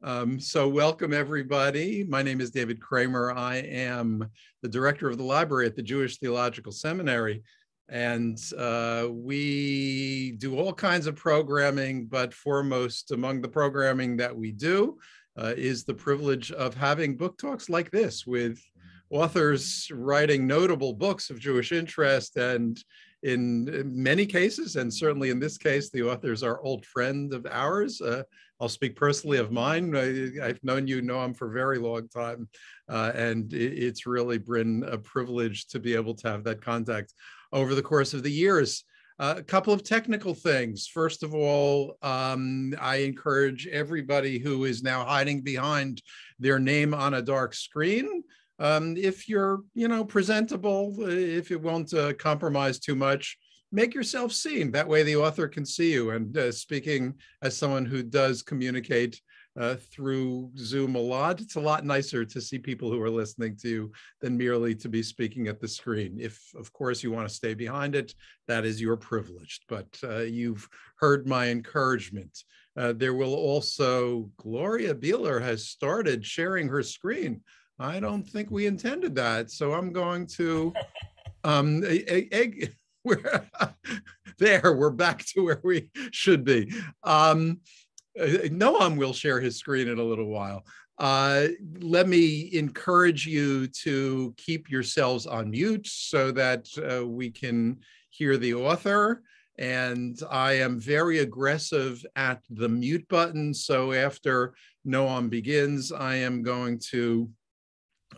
Um, so welcome everybody. My name is David Kraemer. I am the director of the library at the Jewish Theological Seminary. And uh, we do all kinds of programming, but foremost among the programming that we do uh, is the privilege of having book talks like this with authors writing notable books of Jewish interest and in many cases, and certainly in this case, the authors are old friend of ours. Uh, I'll speak personally of mine. I, have known you, Noam, for a very long time, uh, and it, it's really been a privilege to be able to have that contact over the course of the years. Uh, a couple of technical things. First of all, um, I encourage everybody who is now hiding behind their name on a dark screen um, if you're, you know, presentable, uh, if it won't uh, compromise too much, make yourself seen. That way the author can see you. And uh, speaking as someone who does communicate uh, through Zoom a lot, it's a lot nicer to see people who are listening to you than merely to be speaking at the screen. If, of course, you want to stay behind it, that is your privilege. But uh, you've heard my encouragement. Uh, there will also, Gloria Beeler has started sharing her screen. I don't think we intended that. So I'm going to um egg we're there we're back to where we should be um uh, noam will share his screen in a little while uh, let me encourage you to keep yourselves on mute so that uh, we can hear the author and I am very aggressive at the mute button. So after Noam begins, I am going to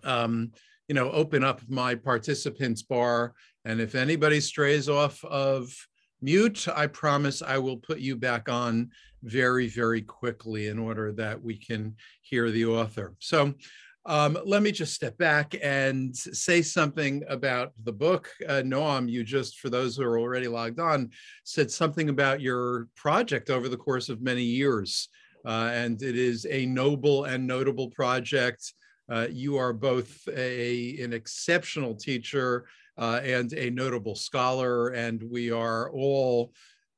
um, you know, open up my participants bar. And if anybody strays off of mute, I promise I will put you back on very, very quickly in order that we can hear the author. So um, let me just step back and say something about the book. Uh, Noam, you just, for those who are already logged on, said something about your project over the course of many years. Uh, and it is a noble and notable project uh, you are both a, an exceptional teacher uh, and a notable scholar, and we are all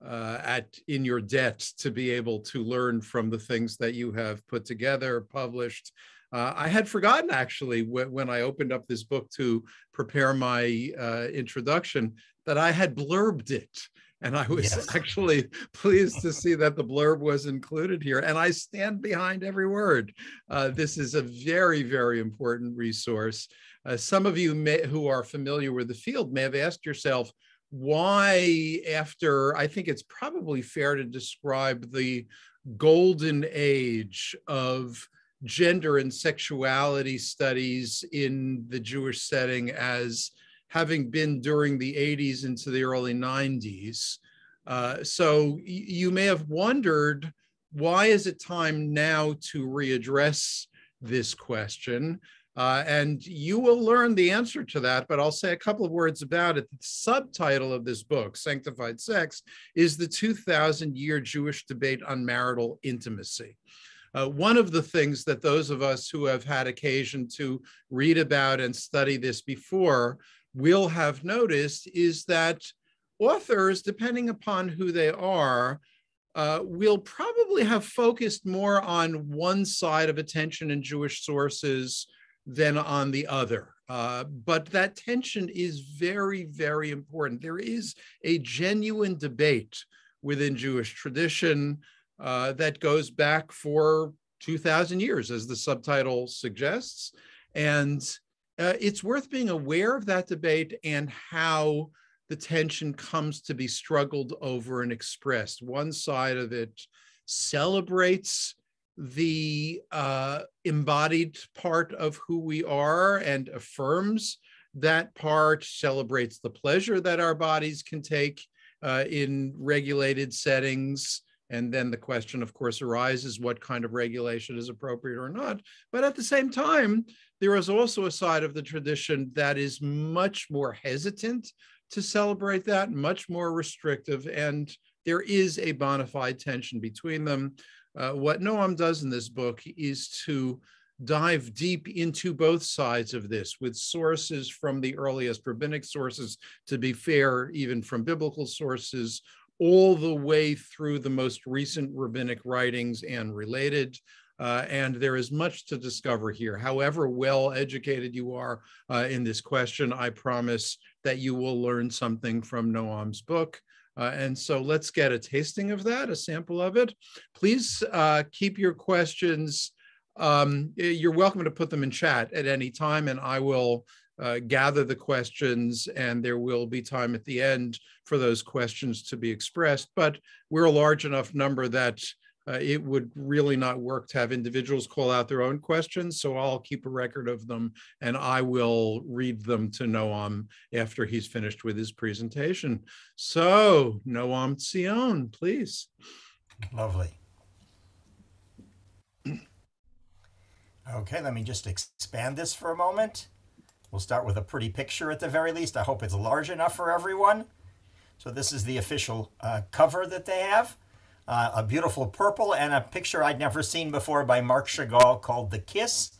uh, at in your debt to be able to learn from the things that you have put together, published. Uh, I had forgotten actually when I opened up this book to prepare my uh, introduction that I had blurbed it. And I was yes. actually pleased to see that the blurb was included here. And I stand behind every word. Uh, this is a very, very important resource. Uh, some of you may, who are familiar with the field may have asked yourself, why, after I think it's probably fair to describe the golden age of gender and sexuality studies in the Jewish setting as having been during the 80s into the early 90s. Uh, so you may have wondered why is it time now to readdress this question? Uh, and you will learn the answer to that, but I'll say a couple of words about it. The subtitle of this book, Sanctified Sex, is the 2,000 year Jewish debate on marital intimacy. Uh, one of the things that those of us who have had occasion to read about and study this before will have noticed is that authors, depending upon who they are, uh, will probably have focused more on one side of attention in Jewish sources than on the other. Uh, but that tension is very, very important. There is a genuine debate within Jewish tradition uh, that goes back for 2,000 years, as the subtitle suggests. And uh, it's worth being aware of that debate and how the tension comes to be struggled over and expressed. One side of it celebrates the uh, embodied part of who we are and affirms that part, celebrates the pleasure that our bodies can take uh, in regulated settings. And then the question, of course, arises what kind of regulation is appropriate or not. But at the same time, there is also a side of the tradition that is much more hesitant to celebrate that, much more restrictive, and there is a bona fide tension between them. Uh, what Noam does in this book is to dive deep into both sides of this with sources from the earliest rabbinic sources, to be fair, even from biblical sources, all the way through the most recent rabbinic writings and related Uh, and there is much to discover here. However well educated you are uh, in this question, I promise that you will learn something from Noam's book. Uh, and so let's get a tasting of that, a sample of it. Please uh, keep your questions. Um, you're welcome to put them in chat at any time, and I will uh, gather the questions, and there will be time at the end for those questions to be expressed. But we're a large enough number that uh, it would really not work to have individuals call out their own questions. So I'll keep a record of them and I will read them to Noam after he's finished with his presentation. So Noam Zion, please. Lovely. Okay, let me just expand this for a moment. We'll start with a pretty picture at the very least. I hope it's large enough for everyone. So this is the official uh, cover that they have uh, a beautiful purple, and a picture I'd never seen before by Marc Chagall called The Kiss.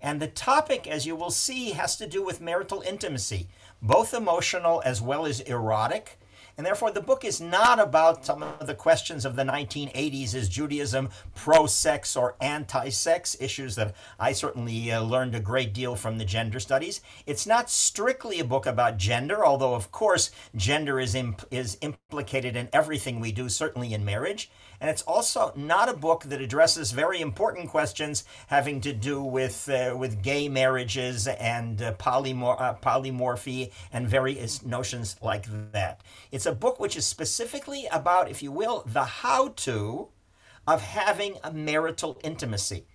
And the topic, as you will see, has to do with marital intimacy, both emotional as well as erotic. And therefore, the book is not about some of the questions of the 1980s is Judaism pro sex or anti sex, issues that I certainly uh, learned a great deal from the gender studies. It's not strictly a book about gender, although, of course, gender is, imp- is implicated in everything we do, certainly in marriage. And it's also not a book that addresses very important questions having to do with, uh, with gay marriages and uh, polymor- uh, polymorphy and various notions like that. It's a book which is specifically about, if you will, the how to of having a marital intimacy.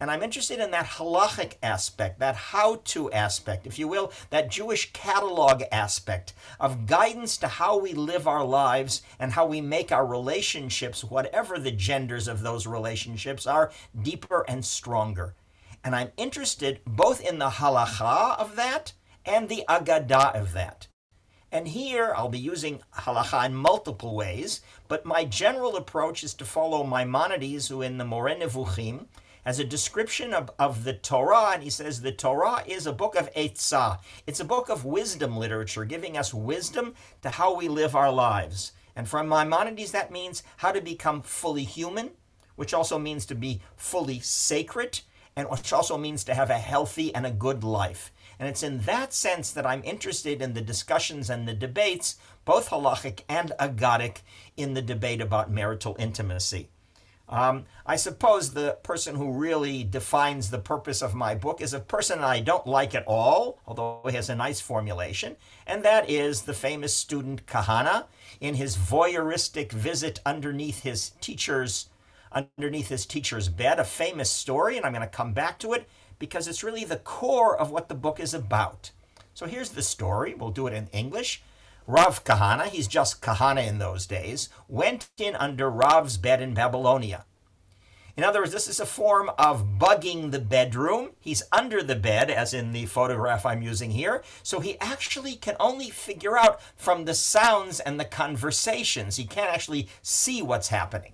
And I'm interested in that halachic aspect, that how to aspect, if you will, that Jewish catalog aspect of guidance to how we live our lives and how we make our relationships, whatever the genders of those relationships are, deeper and stronger. And I'm interested both in the halacha of that and the agadah of that. And here I'll be using halacha in multiple ways, but my general approach is to follow Maimonides, who in the Moreh Nevuchim as a description of, of the Torah, and he says the Torah is a book of Eitzah. It's a book of wisdom literature, giving us wisdom to how we live our lives. And from Maimonides, that means how to become fully human, which also means to be fully sacred, and which also means to have a healthy and a good life. And it's in that sense that I'm interested in the discussions and the debates, both halachic and agadic, in the debate about marital intimacy. Um, I suppose the person who really defines the purpose of my book is a person I don't like at all, although he has a nice formulation, and that is the famous student Kahana in his voyeuristic visit underneath his teacher's underneath his teacher's bed, a famous story, and I'm going to come back to it because it's really the core of what the book is about. So here's the story. We'll do it in English. Rav Kahana, he's just Kahana in those days, went in under Rav's bed in Babylonia. In other words, this is a form of bugging the bedroom. He's under the bed, as in the photograph I'm using here, so he actually can only figure out from the sounds and the conversations. He can't actually see what's happening.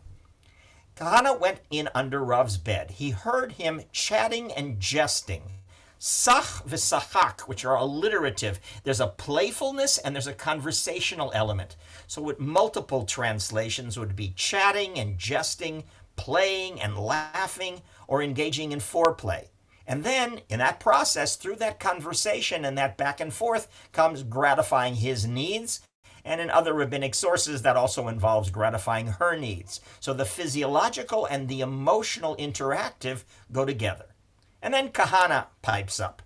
Kahana went in under Rav's bed. He heard him chatting and jesting. Sach v'sachak, which are alliterative. There's a playfulness and there's a conversational element. So with multiple translations would be chatting and jesting, playing and laughing, or engaging in foreplay. And then in that process, through that conversation and that back and forth, comes gratifying his needs. And in other rabbinic sources, that also involves gratifying her needs. So the physiological and the emotional interactive go together. And then Kahana pipes up.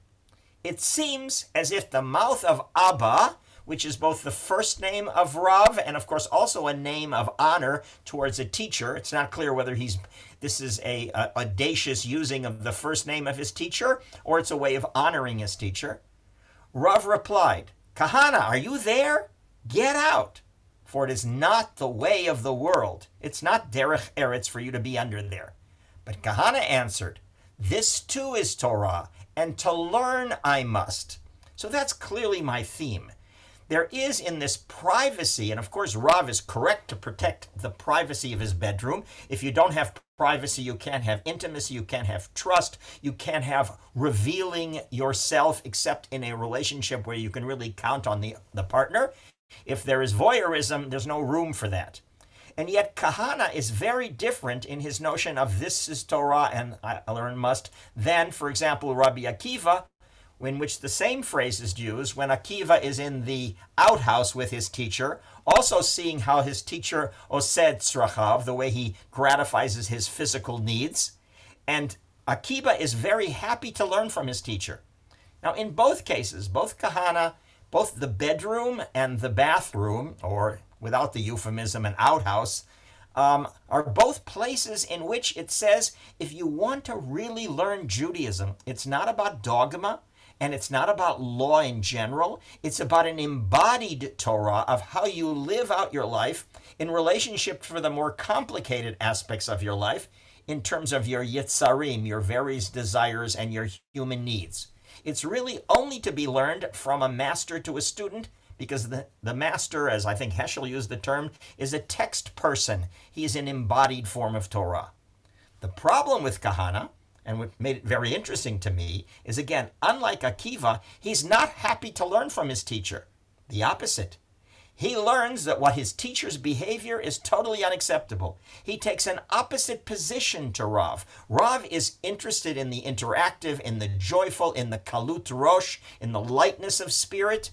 It seems as if the mouth of Abba, which is both the first name of Rav and, of course, also a name of honor towards a teacher. It's not clear whether he's this is a, a audacious using of the first name of his teacher or it's a way of honoring his teacher. Rav replied, Kahana, are you there? Get out, for it is not the way of the world. It's not derech eretz for you to be under there. But Kahana answered, this too is Torah, and to learn I must. So that's clearly my theme. There is in this privacy, and of course, Rav is correct to protect the privacy of his bedroom. If you don't have privacy, you can't have intimacy, you can't have trust, you can't have revealing yourself except in a relationship where you can really count on the, the partner. If there is voyeurism, there's no room for that. And yet, Kahana is very different in his notion of this is Torah and I learn must than, for example, Rabbi Akiva, in which the same phrase is used when Akiva is in the outhouse with his teacher, also seeing how his teacher osed tzrachav, the way he gratifies his physical needs. And Akiva is very happy to learn from his teacher. Now, in both cases, both Kahana, both the bedroom and the bathroom, or without the euphemism, an outhouse, um, are both places in which it says if you want to really learn Judaism, it's not about dogma and it's not about law in general. It's about an embodied Torah of how you live out your life in relationship for the more complicated aspects of your life in terms of your yitzarim, your various desires, and your human needs. It's really only to be learned from a master to a student because the, the master, as I think Heschel used the term, is a text person. He is an embodied form of Torah. The problem with Kahana, and what made it very interesting to me, is again, unlike Akiva, he's not happy to learn from his teacher. The opposite. He learns that what his teacher's behavior is totally unacceptable. He takes an opposite position to Rav. Rav is interested in the interactive, in the joyful, in the kalut rosh, in the lightness of spirit.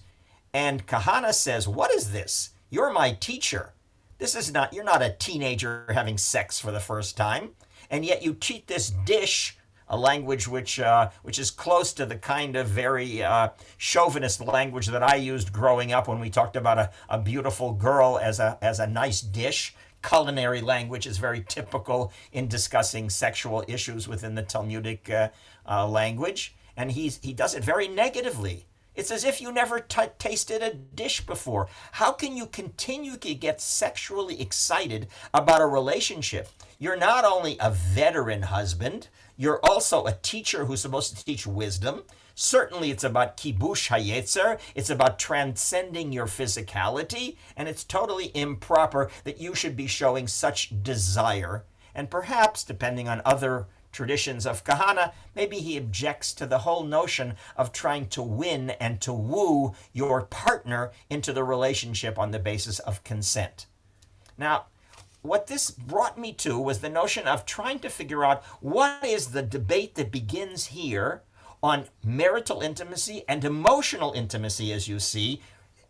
And Kahana says, What is this? You're my teacher. This is not, you're not a teenager having sex for the first time. And yet you treat this dish a language which uh, which is close to the kind of very uh, chauvinist language that I used growing up when we talked about a, a beautiful girl as a as a nice dish. Culinary language is very typical in discussing sexual issues within the Talmudic uh, uh language, and he's he does it very negatively. It's as if you never t- tasted a dish before. How can you continue to get sexually excited about a relationship? You're not only a veteran husband, you're also a teacher who's supposed to teach wisdom. Certainly, it's about kibush hayetzer. It's about transcending your physicality, and it's totally improper that you should be showing such desire. And perhaps, depending on other traditions of Kahana, maybe he objects to the whole notion of trying to win and to woo your partner into the relationship on the basis of consent. Now, what this brought me to was the notion of trying to figure out what is the debate that begins here on marital intimacy and emotional intimacy, as you see,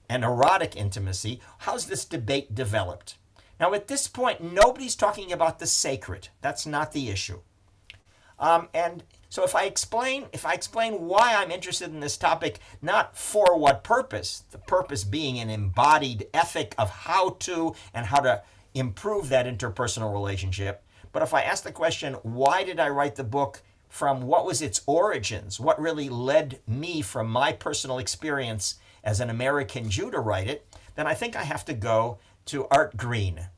and erotic intimacy. How's this debate developed? Now, at this point, nobody's talking about the sacred. That's not the issue. Um, and so if I explain, if I explain why I'm interested in this topic, not for what purpose, the purpose being an embodied ethic of how to and how to improve that interpersonal relationship. But if I ask the question, why did I write the book? From what was its origins? What really led me from my personal experience as an American Jew to write it? Then I think I have to go to Art Green.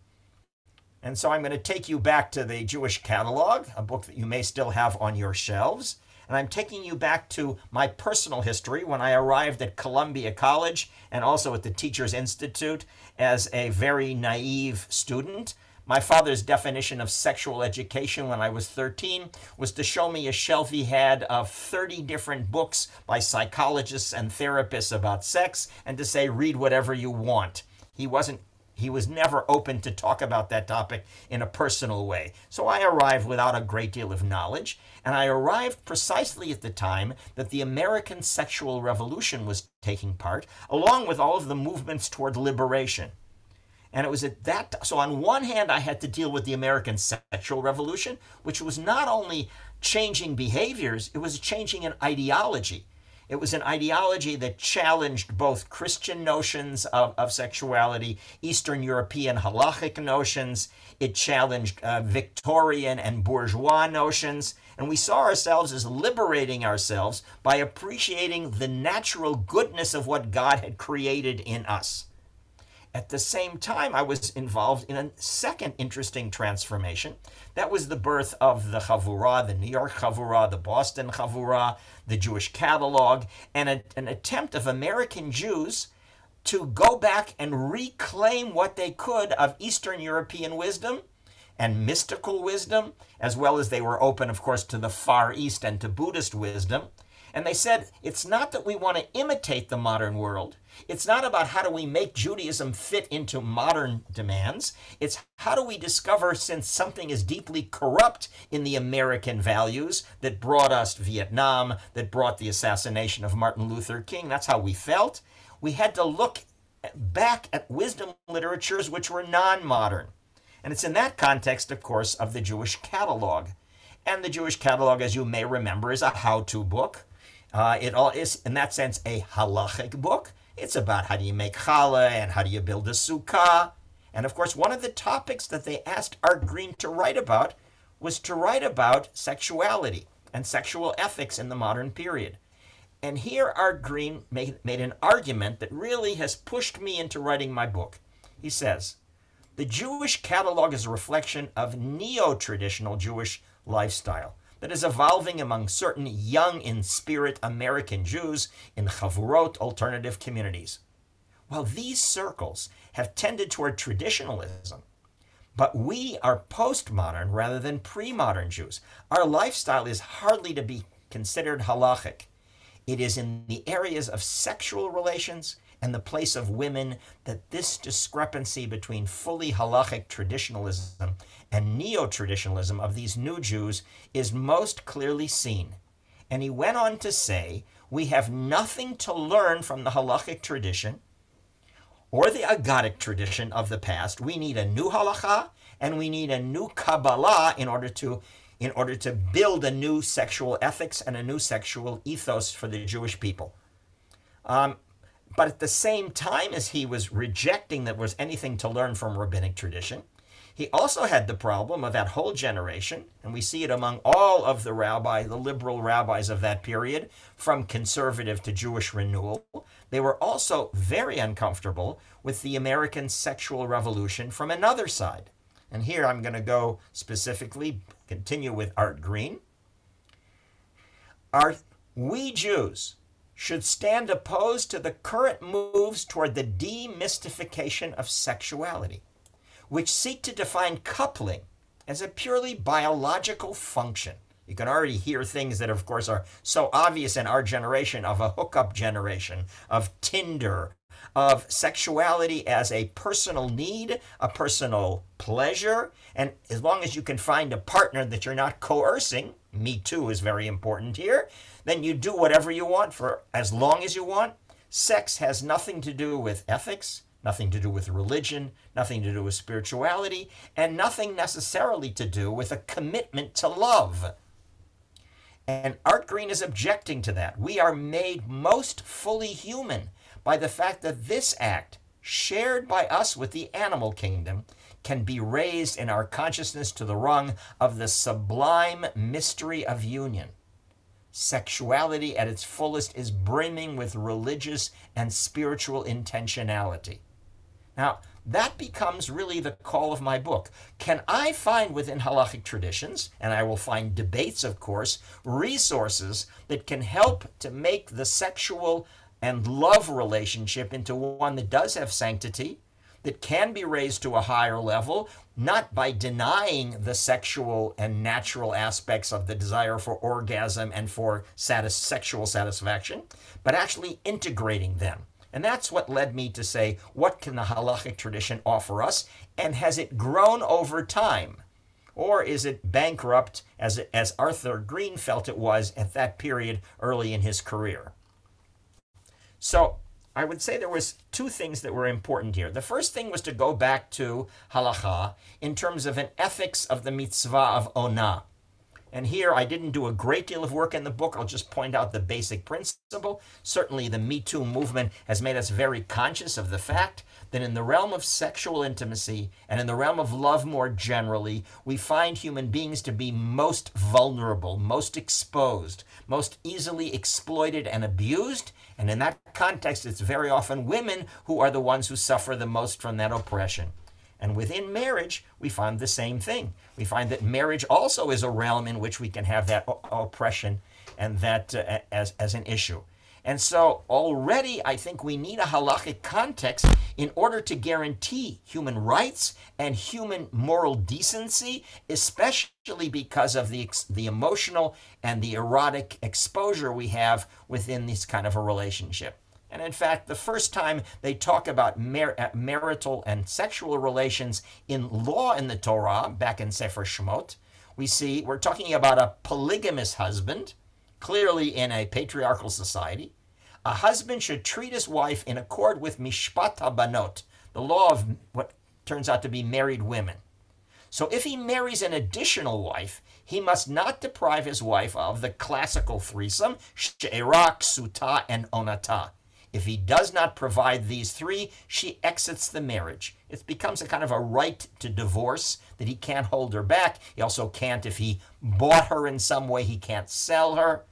And so I'm going to take you back to the Jewish Catalog, a book that you may still have on your shelves. And I'm taking you back to my personal history when I arrived at Columbia College and also at the Teachers Institute as a very naive student. My father's definition of sexual education when I was 13 was to show me a shelf he had of 30 different books by psychologists and therapists about sex and to say, read whatever you want. He wasn't he was never open to talk about that topic in a personal way. So I arrived without a great deal of knowledge, and I arrived precisely at the time that the American sexual revolution was taking part, along with all of the movements toward liberation. And it was at that so on one hand I had to deal with the American sexual revolution, which was not only changing behaviors, it was changing an ideology. It was an ideology that challenged both Christian notions of, of sexuality, Eastern European halachic notions. It challenged uh, Victorian and bourgeois notions. And we saw ourselves as liberating ourselves by appreciating the natural goodness of what God had created in us. At the same time, I was involved in a second interesting transformation. That was the birth of the Chavurah, the New York Chavurah, the Boston Chavurah, the Jewish Catalog, and a, an attempt of American Jews to go back and reclaim what they could of Eastern European wisdom and mystical wisdom, as well as they were open, of course, to the Far East and to Buddhist wisdom, And they said it's not that we want to imitate the modern world. It's not about how do we make Judaism fit into modern demands. It's how do we discover, since something is deeply corrupt in the American values that brought us Vietnam, that brought the assassination of Martin Luther King, that's how we felt. We had to look back at wisdom literatures which were non modern. And it's in that context, of course, of the Jewish catalog. And the Jewish catalog, as you may remember, is a how to book. Uh, it all is, in that sense, a halachic book. It's about how do you make challah and how do you build a sukkah. And of course, one of the topics that they asked Art Green to write about was to write about sexuality and sexual ethics in the modern period. And here Art Green made, made an argument that really has pushed me into writing my book. He says, the Jewish catalog is a reflection of neo traditional Jewish lifestyle that is evolving among certain young in spirit American Jews in Chavurot alternative communities. While these circles have tended toward traditionalism, but we are postmodern rather than pre modern Jews. Our lifestyle is hardly to be considered halachic. It is in the areas of sexual relations and the place of women that this discrepancy between fully halachic traditionalism and neo traditionalism of these new Jews is most clearly seen. And he went on to say, We have nothing to learn from the halachic tradition or the agadic tradition of the past. We need a new halacha and we need a new Kabbalah in order to in order to build a new sexual ethics and a new sexual ethos for the Jewish people. Um, but at the same time as he was rejecting that was anything to learn from rabbinic tradition, he also had the problem of that whole generation, and we see it among all of the rabbi, the liberal rabbis of that period, from conservative to Jewish renewal. They were also very uncomfortable with the American sexual revolution from another side. And here I'm going to go specifically, continue with Art Green. Art, we Jews should stand opposed to the current moves toward the demystification of sexuality which seek to define coupling as a purely biological function. You can already hear things that, of course, are so obvious in our generation of a hookup generation, of Tinder, of sexuality as a personal need, a personal pleasure. And as long as you can find a partner that you're not coercing, me too is very important here, then you do whatever you want for as long as you want. Sex has nothing to do with ethics, nothing to do with religion, nothing to do with spirituality, and nothing necessarily to do with a commitment to love. And Art Green is objecting to that. We are made most fully human by the fact that this act, shared by us with the animal kingdom, can be raised in our consciousness to the rung of the sublime mystery of union. Sexuality at its fullest is brimming with religious and spiritual intentionality. Now, that becomes really the call of my book. Can I find within halachic traditions, and I will find debates, of course, resources that can help to make the sexual and love relationship into one that does have sanctity, that can be raised to a higher level, not by denying the sexual and natural aspects of the desire for orgasm and for satis- sexual satisfaction, but actually integrating them and that's what led me to say, what can the halachic tradition offer us? And has it grown over time? Or is it bankrupt as, as Arthur Green felt it was at that period early in his career? So I would say there was two things that were important here. The first thing was to go back to halacha in terms of an ethics of the mitzvah of onah. And here I didn't do a great deal of work in the book. I'll just point out the basic principle. Certainly, the Me Too movement has made us very conscious of the fact that in the realm of sexual intimacy and in the realm of love more generally, we find human beings to be most vulnerable, most exposed, most easily exploited and abused. And in that context, it's very often women who are the ones who suffer the most from that oppression. And within marriage, we find the same thing. We find that marriage also is a realm in which we can have that oppression and that uh, as, as an issue. And so already I think we need a halachic context in order to guarantee human rights and human moral decency, especially because of the, the emotional and the erotic exposure we have within this kind of a relationship. And in fact, the first time they talk about mar- uh, marital and sexual relations in law in the Torah, back in Sefer Shemot, we see we're talking about a polygamous husband, clearly in a patriarchal society. A husband should treat his wife in accord with Mishpat HaBanot, the law of what turns out to be married women. So if he marries an additional wife, he must not deprive his wife of the classical threesome, She'erak, Suta, and Onata. If he does not provide these three, she exits the marriage. It becomes a kind of a right to divorce that he can't hold her back. He also can't, if he bought her in some way, he can't sell her.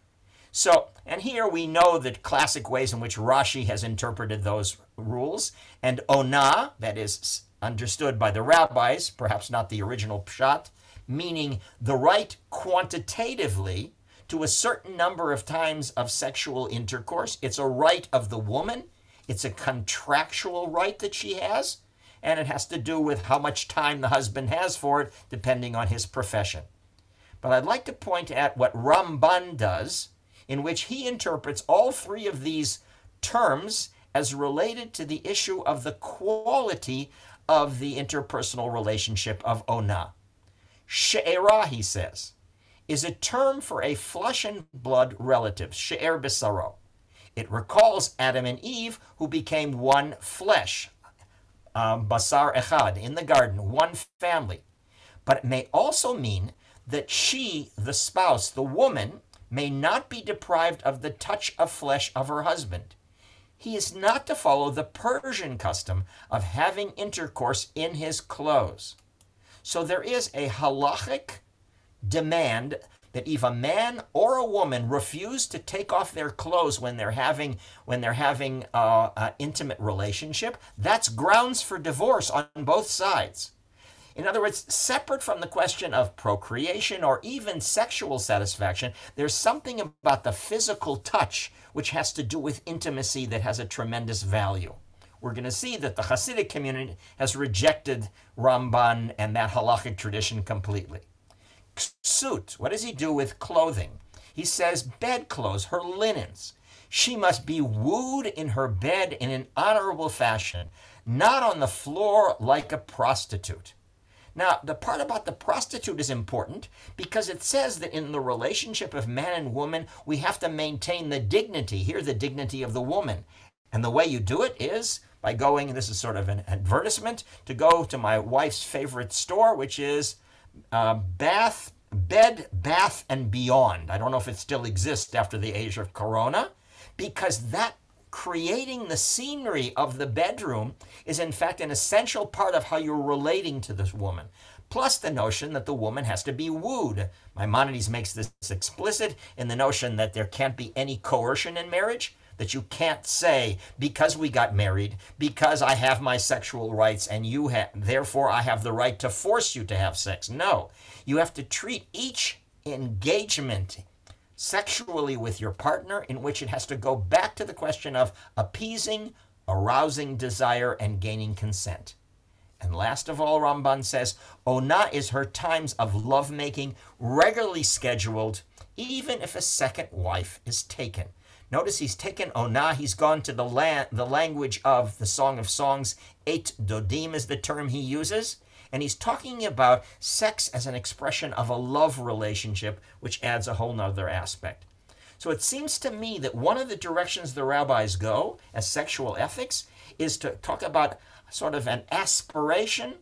So, and here we know the classic ways in which Rashi has interpreted those rules. And ona, that is understood by the rabbis, perhaps not the original pshat, meaning the right quantitatively to a certain number of times of sexual intercourse. It's a right of the woman, it's a contractual right that she has, and it has to do with how much time the husband has for it, depending on his profession. But I'd like to point at what Ramban does, in which he interprets all three of these terms as related to the issue of the quality of the interpersonal relationship of Ona. She'era, he says, is a term for a flesh and blood relative, she'er besaro. It recalls Adam and Eve, who became one flesh, um, basar echad, in the garden, one family. But it may also mean that she, the spouse, the woman, may not be deprived of the touch of flesh of her husband. He is not to follow the Persian custom of having intercourse in his clothes. So there is a halachic demand that if a man or a woman refuse to take off their clothes when they're having when they're having uh, an intimate relationship, that's grounds for divorce on both sides. In other words, separate from the question of procreation or even sexual satisfaction, there's something about the physical touch which has to do with intimacy that has a tremendous value. We're going to see that the Hasidic community has rejected Ramban and that halachic tradition completely suit. What does he do with clothing? He says bedclothes, her linens. She must be wooed in her bed in an honorable fashion, not on the floor like a prostitute. Now, the part about the prostitute is important because it says that in the relationship of man and woman, we have to maintain the dignity. Here, the dignity of the woman. And the way you do it is by going, this is sort of an advertisement, to go to my wife's favorite store, which is uh, Bath, Bed, Bath, and Beyond. I don't know if it still exists after the age of Corona, because that creating the scenery of the bedroom is in fact an essential part of how you're relating to this woman. Plus the notion that the woman has to be wooed. Maimonides makes this explicit in the notion that there can't be any coercion in marriage that you can't say because we got married, because I have my sexual rights and you have, therefore I have the right to force you to have sex. No, you have to treat each engagement sexually with your partner in which it has to go back to the question of appeasing, arousing desire, and gaining consent. And last of all, Ramban says, Ona is her times of lovemaking regularly scheduled, even if a second wife is taken. Notice he's taken Ona, he's gone to the, la- the language of the Song of Songs. Et dodim is the term he uses. And he's talking about sex as an expression of a love relationship, which adds a whole nother aspect. So it seems to me that one of the directions the rabbis go as sexual ethics is to talk about sort of an aspiration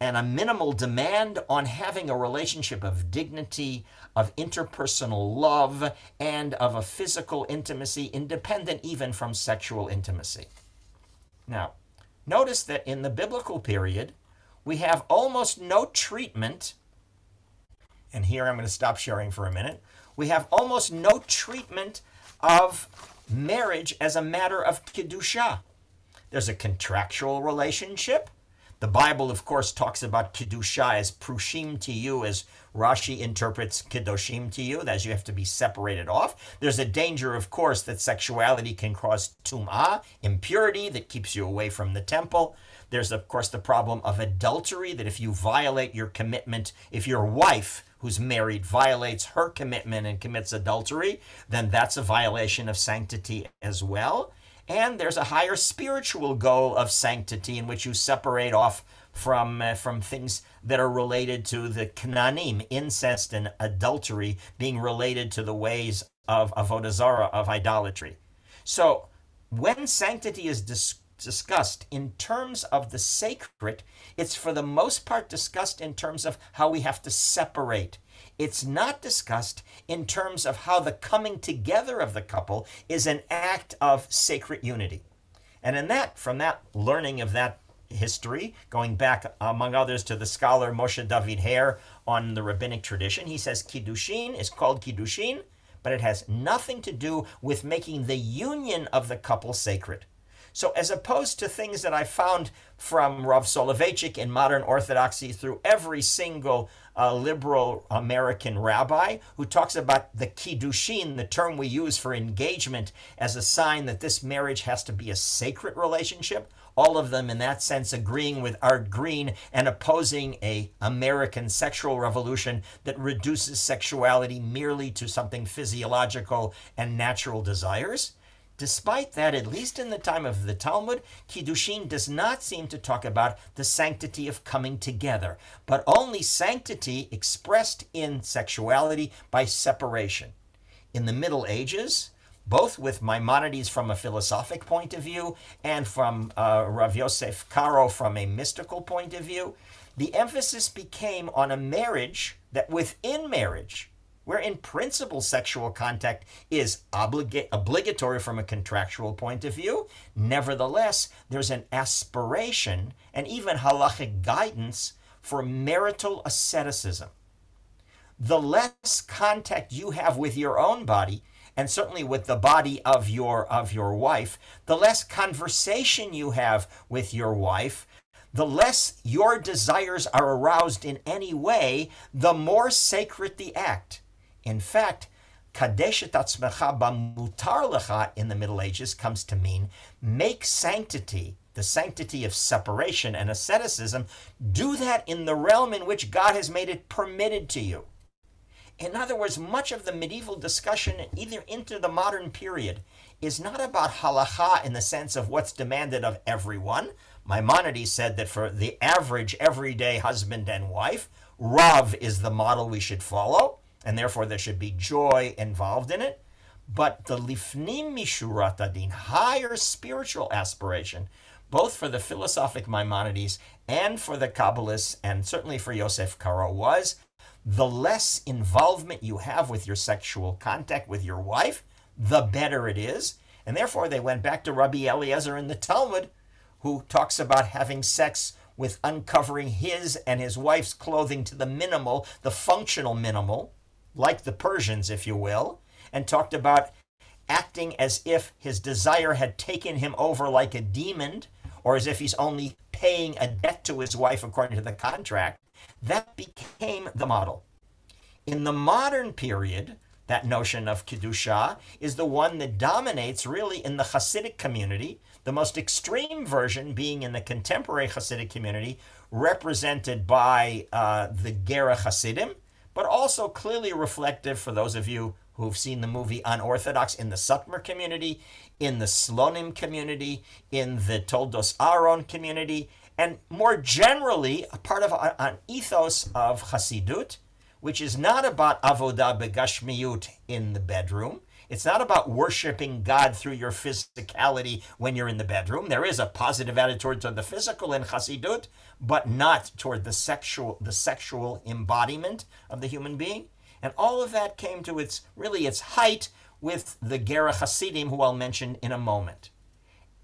and a minimal demand on having a relationship of dignity, of interpersonal love, and of a physical intimacy, independent even from sexual intimacy. Now, notice that in the biblical period, we have almost no treatment, and here I'm going to stop sharing for a minute. We have almost no treatment of marriage as a matter of kedusha. There's a contractual relationship The Bible, of course, talks about Kiddusha as prushim to you, as Rashi interprets Kiddushim to you, that you have to be separated off. There's a danger, of course, that sexuality can cause tum'ah, impurity that keeps you away from the temple. There's, of course, the problem of adultery, that if you violate your commitment, if your wife who's married violates her commitment and commits adultery, then that's a violation of sanctity as well. And there's a higher spiritual goal of sanctity in which you separate off from uh, from things that are related to the knanim, incest and adultery, being related to the ways of avodah zarah, of idolatry. So when sanctity is dis- discussed in terms of the sacred, it's for the most part discussed in terms of how we have to separate it's not discussed in terms of how the coming together of the couple is an act of sacred unity. And in that, from that learning of that history, going back, among others, to the scholar Moshe David Herr on the rabbinic tradition, he says Kiddushin is called Kiddushin, but it has nothing to do with making the union of the couple sacred. So, as opposed to things that I found from Rav Soloveitchik in modern Orthodoxy through every single uh, liberal American rabbi who talks about the kiddushin, the term we use for engagement, as a sign that this marriage has to be a sacred relationship. All of them, in that sense, agreeing with Art Green and opposing a American sexual revolution that reduces sexuality merely to something physiological and natural desires. Despite that, at least in the time of the Talmud, Kiddushin does not seem to talk about the sanctity of coming together, but only sanctity expressed in sexuality by separation. In the Middle Ages, both with Maimonides from a philosophic point of view and from uh, Rav Yosef Karo from a mystical point of view, the emphasis became on a marriage that within marriage where in principle sexual contact is obliga- obligatory from a contractual point of view, nevertheless, there's an aspiration and even halachic guidance for marital asceticism. The less contact you have with your own body, and certainly with the body of your of your wife, the less conversation you have with your wife, the less your desires are aroused in any way, the more sacred the act. In fact, Kadesh atzmecha b'mutar lecha in the Middle Ages comes to mean make sanctity, the sanctity of separation and asceticism, do that in the realm in which God has made it permitted to you. In other words, much of the medieval discussion, either into the modern period, is not about halacha in the sense of what's demanded of everyone. Maimonides said that for the average everyday husband and wife, Rav is the model we should follow and therefore there should be joy involved in it. But the lifnim mishurat adin, higher spiritual aspiration, both for the philosophic Maimonides and for the Kabbalists, and certainly for Yosef Karo, was the less involvement you have with your sexual contact with your wife, the better it is. And therefore, they went back to Rabbi Eliezer in the Talmud, who talks about having sex with uncovering his and his wife's clothing to the minimal, the functional minimal, like the Persians, if you will, and talked about acting as if his desire had taken him over like a demon, or as if he's only paying a debt to his wife according to the contract. That became the model. In the modern period, that notion of Kedusha is the one that dominates really in the Hasidic community, the most extreme version being in the contemporary Hasidic community, represented by uh, the Gerrer Hasidim, but also clearly reflective for those of you who've seen the movie Unorthodox in the Satmar community, in the Slonim community, in the Toldos Aaron community, and more generally, a part of an ethos of Hasidut, which is not about avodah begashmiyut in the bedroom. It's not about worshiping God through your physicality when you're in the bedroom. There is a positive attitude toward the physical in Chassidut, but not toward the sexual the sexual embodiment of the human being. And all of that came to its really its height with the Gerrer Hasidim, who I'll mention in a moment.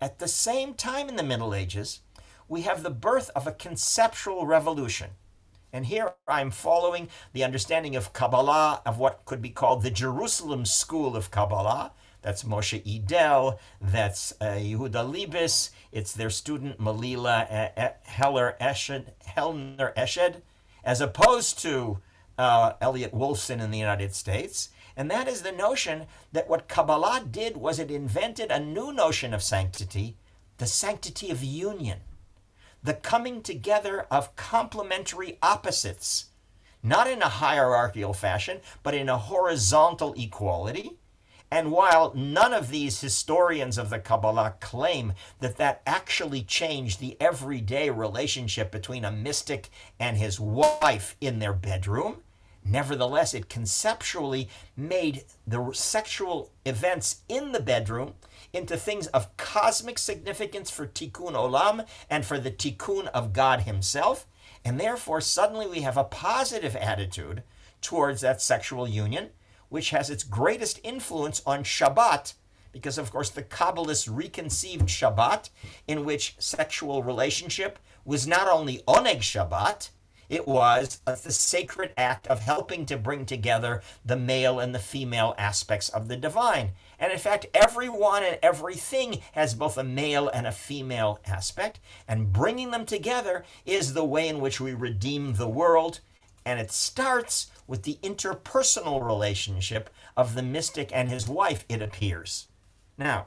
At the same time in the Middle Ages, we have the birth of a conceptual revolution. And here I'm following the understanding of Kabbalah, of what could be called the Jerusalem school of Kabbalah, That's Moshe Idel. That's uh, Yehuda Liebes. It's their student Melila uh, uh, Heller Eshed, Hellner Eshed, as opposed to uh, Elliot Wolfson in the United States. And that is the notion that what Kabbalah did was it invented a new notion of sanctity, the sanctity of union, the coming together of complementary opposites, not in a hierarchical fashion, but in a horizontal equality. And while none of these historians of the Kabbalah claim that that actually changed the everyday relationship between a mystic and his wife in their bedroom, Nevertheless, it conceptually made the sexual events in the bedroom into things of cosmic significance for tikkun olam and for the tikkun of God Himself. And therefore, suddenly we have a positive attitude towards that sexual union, which has its greatest influence on Shabbat, because of course the Kabbalists reconceived Shabbat, in which sexual relationship was not only oneg Shabbat, it was the sacred act of helping to bring together the male and the female aspects of the divine. And in fact, everyone and everything has both a male and a female aspect. And bringing them together is the way in which we redeem the world. And it starts with the interpersonal relationship of the mystic and his wife, it appears. Now,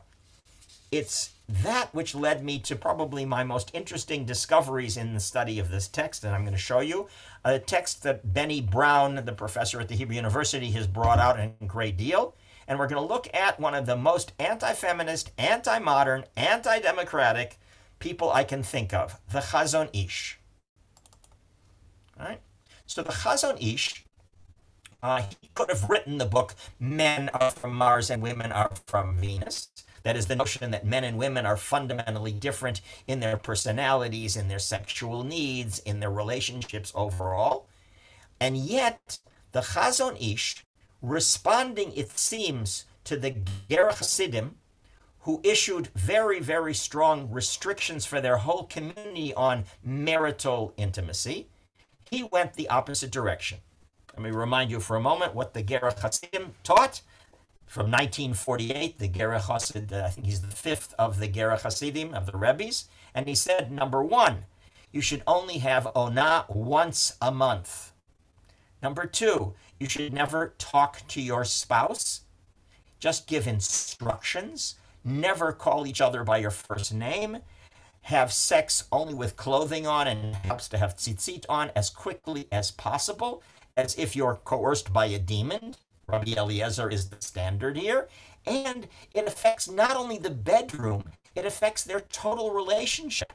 it's that which led me to probably my most interesting discoveries in the study of this text, and I'm going to show you a text that Benny Brown, the professor at the Hebrew University, has brought out in great deal. And we're going to look at one of the most anti feminist, anti modern, anti democratic people I can think of, the Chazon Ish. All right? So the Chazon Ish, uh, he could have written the book Men Are From Mars and Women Are From Venus. That is the notion that men and women are fundamentally different in their personalities, in their sexual needs, in their relationships overall. And yet, the Chazon Ish, responding, it seems, to the Ger Hasidim, who issued very, very strong restrictions for their whole community on marital intimacy, he went the opposite direction. Let me remind you for a moment what the Ger Hasidim taught from 1948, the Gerrer Hasid, uh, I think he's the fifth of the Gerrer Hasidim, of the Rebbe's. And he said, number one, you should only have Ona once a month. Number two, you should never talk to your spouse. Just give instructions. Never call each other by your first name. Have sex only with clothing on and helps to have tzitzit on as quickly as possible, as if you're coerced by a demon. Rabbi Eliezer is the standard here. And it affects not only the bedroom, it affects their total relationship.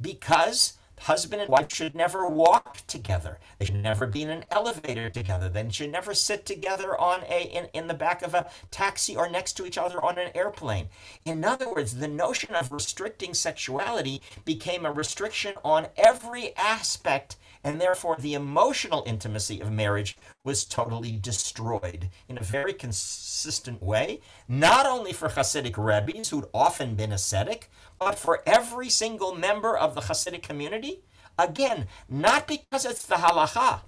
Because husband and wife should never walk together. They should never be in an elevator together. They should never sit together on a in, in the back of a taxi or next to each other on an airplane. In other words, the notion of restricting sexuality became a restriction on every aspect and therefore the emotional intimacy of marriage was totally destroyed in a very consistent way, not only for Hasidic rabbis who'd often been ascetic, but for every single member of the Hasidic community. Again, not because it's the halacha.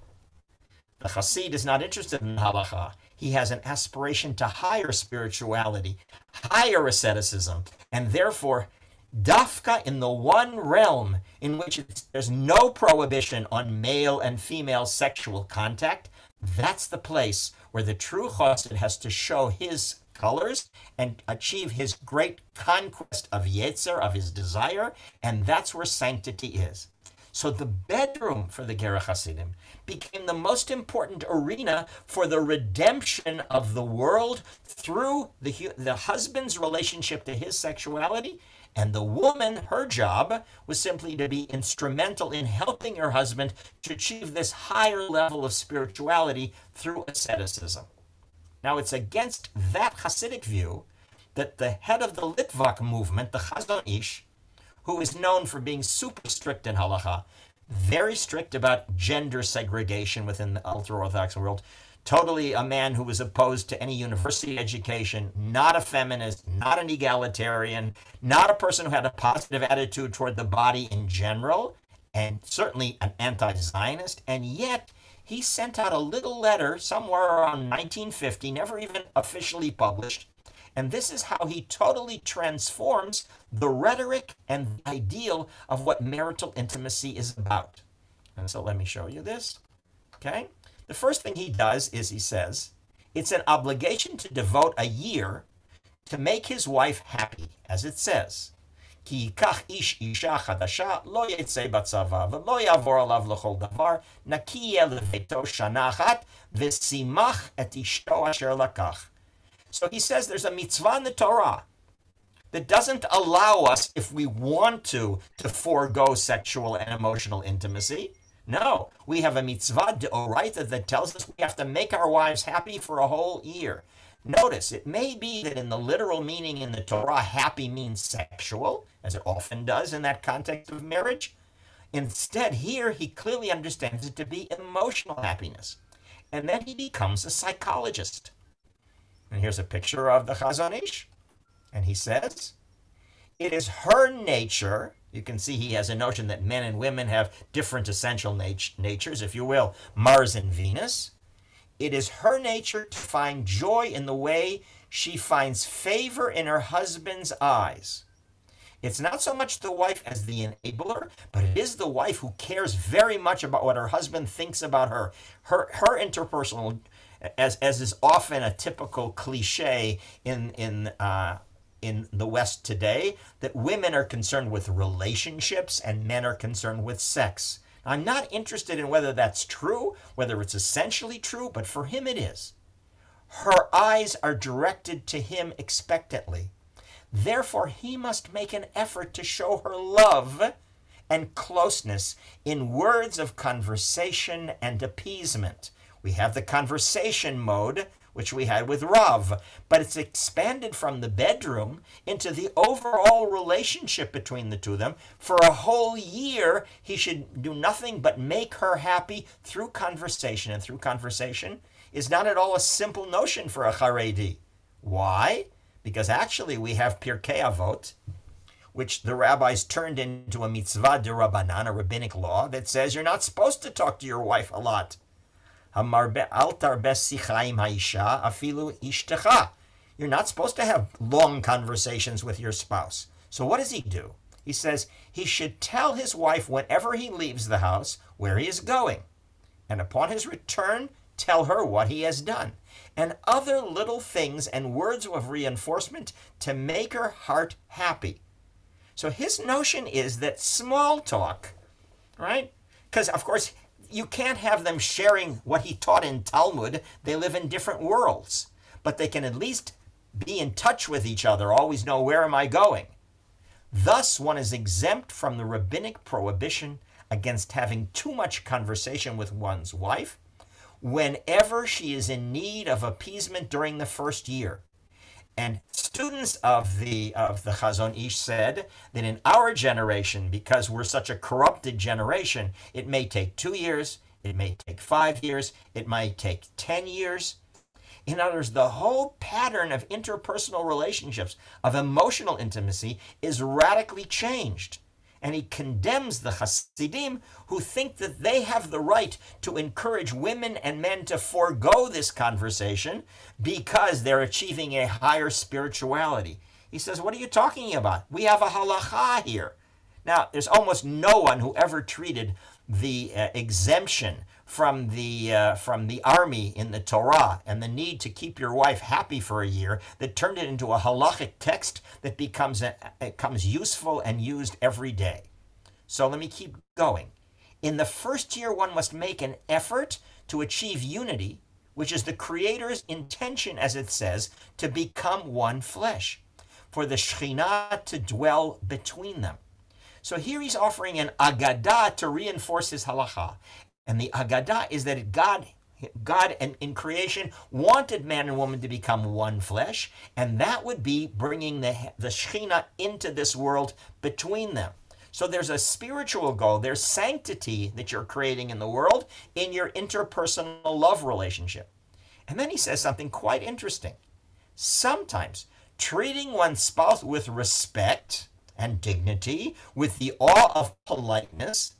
The Hasid is not interested in halacha. He has an aspiration to higher spirituality, higher asceticism, and therefore Dafka in the one realm in which there's no prohibition on male and female sexual contact, that's the place where the true chassid has to show his colors and achieve his great conquest of Yetzer, of his desire, and that's where sanctity is. So the bedroom for the Gerrer Hasidim became the most important arena for the redemption of the world through the, the husband's relationship to his sexuality and the woman, her job was simply to be instrumental in helping her husband to achieve this higher level of spirituality through asceticism. Now, it's against that Hasidic view that the head of the Litvak movement, the Chazon Ish, who is known for being super strict in halacha, very strict about gender segregation within the ultra Orthodox world, totally a man who was opposed to any university education, not a feminist, not an egalitarian, not a person who had a positive attitude toward the body in general, and certainly an anti Zionist. And yet, he sent out a little letter somewhere around 1950, never even officially published, And this is how he totally transforms the rhetoric and the ideal of what marital intimacy is about. And so let me show you this. Okay? The first thing he does is he says, it's an obligation to devote a year to make his wife happy, as it says. כי ייקח איש אישה חדשה, לא יצא בצבא, ולא יעבור עליו לכל דבר, נקי יהיה לביתו שנה אחת, ושימח את אשתו אשר לקח. So he says there's a mitzvah in the Torah that doesn't allow us, if we want to, to forego sexual and emotional intimacy. No, we have a mitzvah deoraita that tells us we have to make our wives happy for a whole year. Notice, it may be that in the literal meaning in the Torah, happy means sexual, as it often does in that context of marriage. Instead, here he clearly understands it to be emotional happiness. And then he becomes a psychologist. And here's a picture of the Chazon Ish. And he says, It is her nature. You can see he has a notion that men and women have different essential nat- natures, if you will, Mars and Venus. It is her nature to find joy in the way she finds favor in her husband's eyes. It's not so much the wife as the enabler, but it is the wife who cares very much about what her husband thinks about her. Her her interpersonal as as is often a typical cliche in in uh, in the West today, that women are concerned with relationships and men are concerned with sex. I'm not interested in whether that's true, whether it's essentially true, but for him it is. Her eyes are directed to him expectantly. Therefore, he must make an effort to show her love and closeness in words of conversation and appeasement. We have the conversation mode, which we had with Rav, but it's expanded from the bedroom into the overall relationship between the two of them. For a whole year, he should do nothing but make her happy through conversation. And through conversation is not at all a simple notion for a Haredi. Why? Because actually, we have Pirkei Avot, which the rabbis turned into a mitzvah de rabbanan, a rabbinic law, that says you're not supposed to talk to your wife a lot. You're not supposed to have long conversations with your spouse. So what does he do? He says he should tell his wife whenever he leaves the house where he is going. And upon his return, tell her what he has done. And other little things and words of reinforcement to make her heart happy. So his notion is that small talk, right? Because, of course, you can't have them sharing what he taught in Talmud. They live in different worlds, but they can at least be in touch with each other, always know where am I going. Thus, one is exempt from the rabbinic prohibition against having too much conversation with one's wife whenever she is in need of appeasement during the first year. And students of the of the Chazon Ish said that in our generation, because we're such a corrupted generation, it may take two years, it may take five years, it might take ten years. In other words, the whole pattern of interpersonal relationships, of emotional intimacy, is radically changed and he condemns the Hasidim who think that they have the right to encourage women and men to forego this conversation because they're achieving a higher spirituality. He says, What are you talking about? We have a halacha here. Now, there's almost no one who ever treated the uh, exemption from the uh, from the army in the Torah and the need to keep your wife happy for a year that turned it into a halachic text that becomes a, becomes useful and used every day. So let me keep going. In the first year, one must make an effort to achieve unity, which is the Creator's intention, as it says, to become one flesh, for the Shekhinah to dwell between them. So here he's offering an agadah to reinforce his halacha. And the agadah is that God God and in creation wanted man and woman to become one flesh, and that would be bringing the, the Shekhinah into this world between them. So there's a spiritual goal, there's sanctity that you're creating in the world in your interpersonal love relationship. And then he says something quite interesting. Sometimes treating one's spouse with respect and dignity, with the awe of politeness,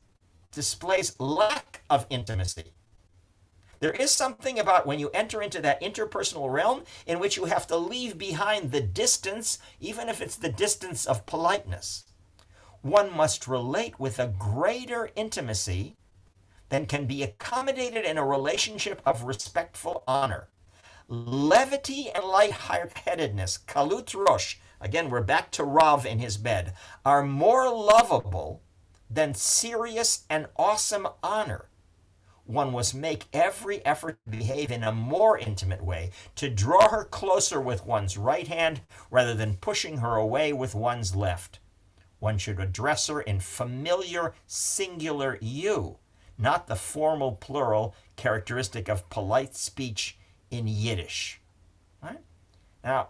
displays lack of intimacy. There is something about when you enter into that interpersonal realm in which you have to leave behind the distance, even if it's the distance of politeness. One must relate with a greater intimacy than can be accommodated in a relationship of respectful honor. Levity and lightheadedness, kalut rosh, again, we're back to Rav in his bed, are more lovable than serious and awesome honor. One must make every effort to behave in a more intimate way, to draw her closer with one's right hand rather than pushing her away with one's left. One should address her in familiar singular you, not the formal plural characteristic of polite speech in Yiddish. Right? Now,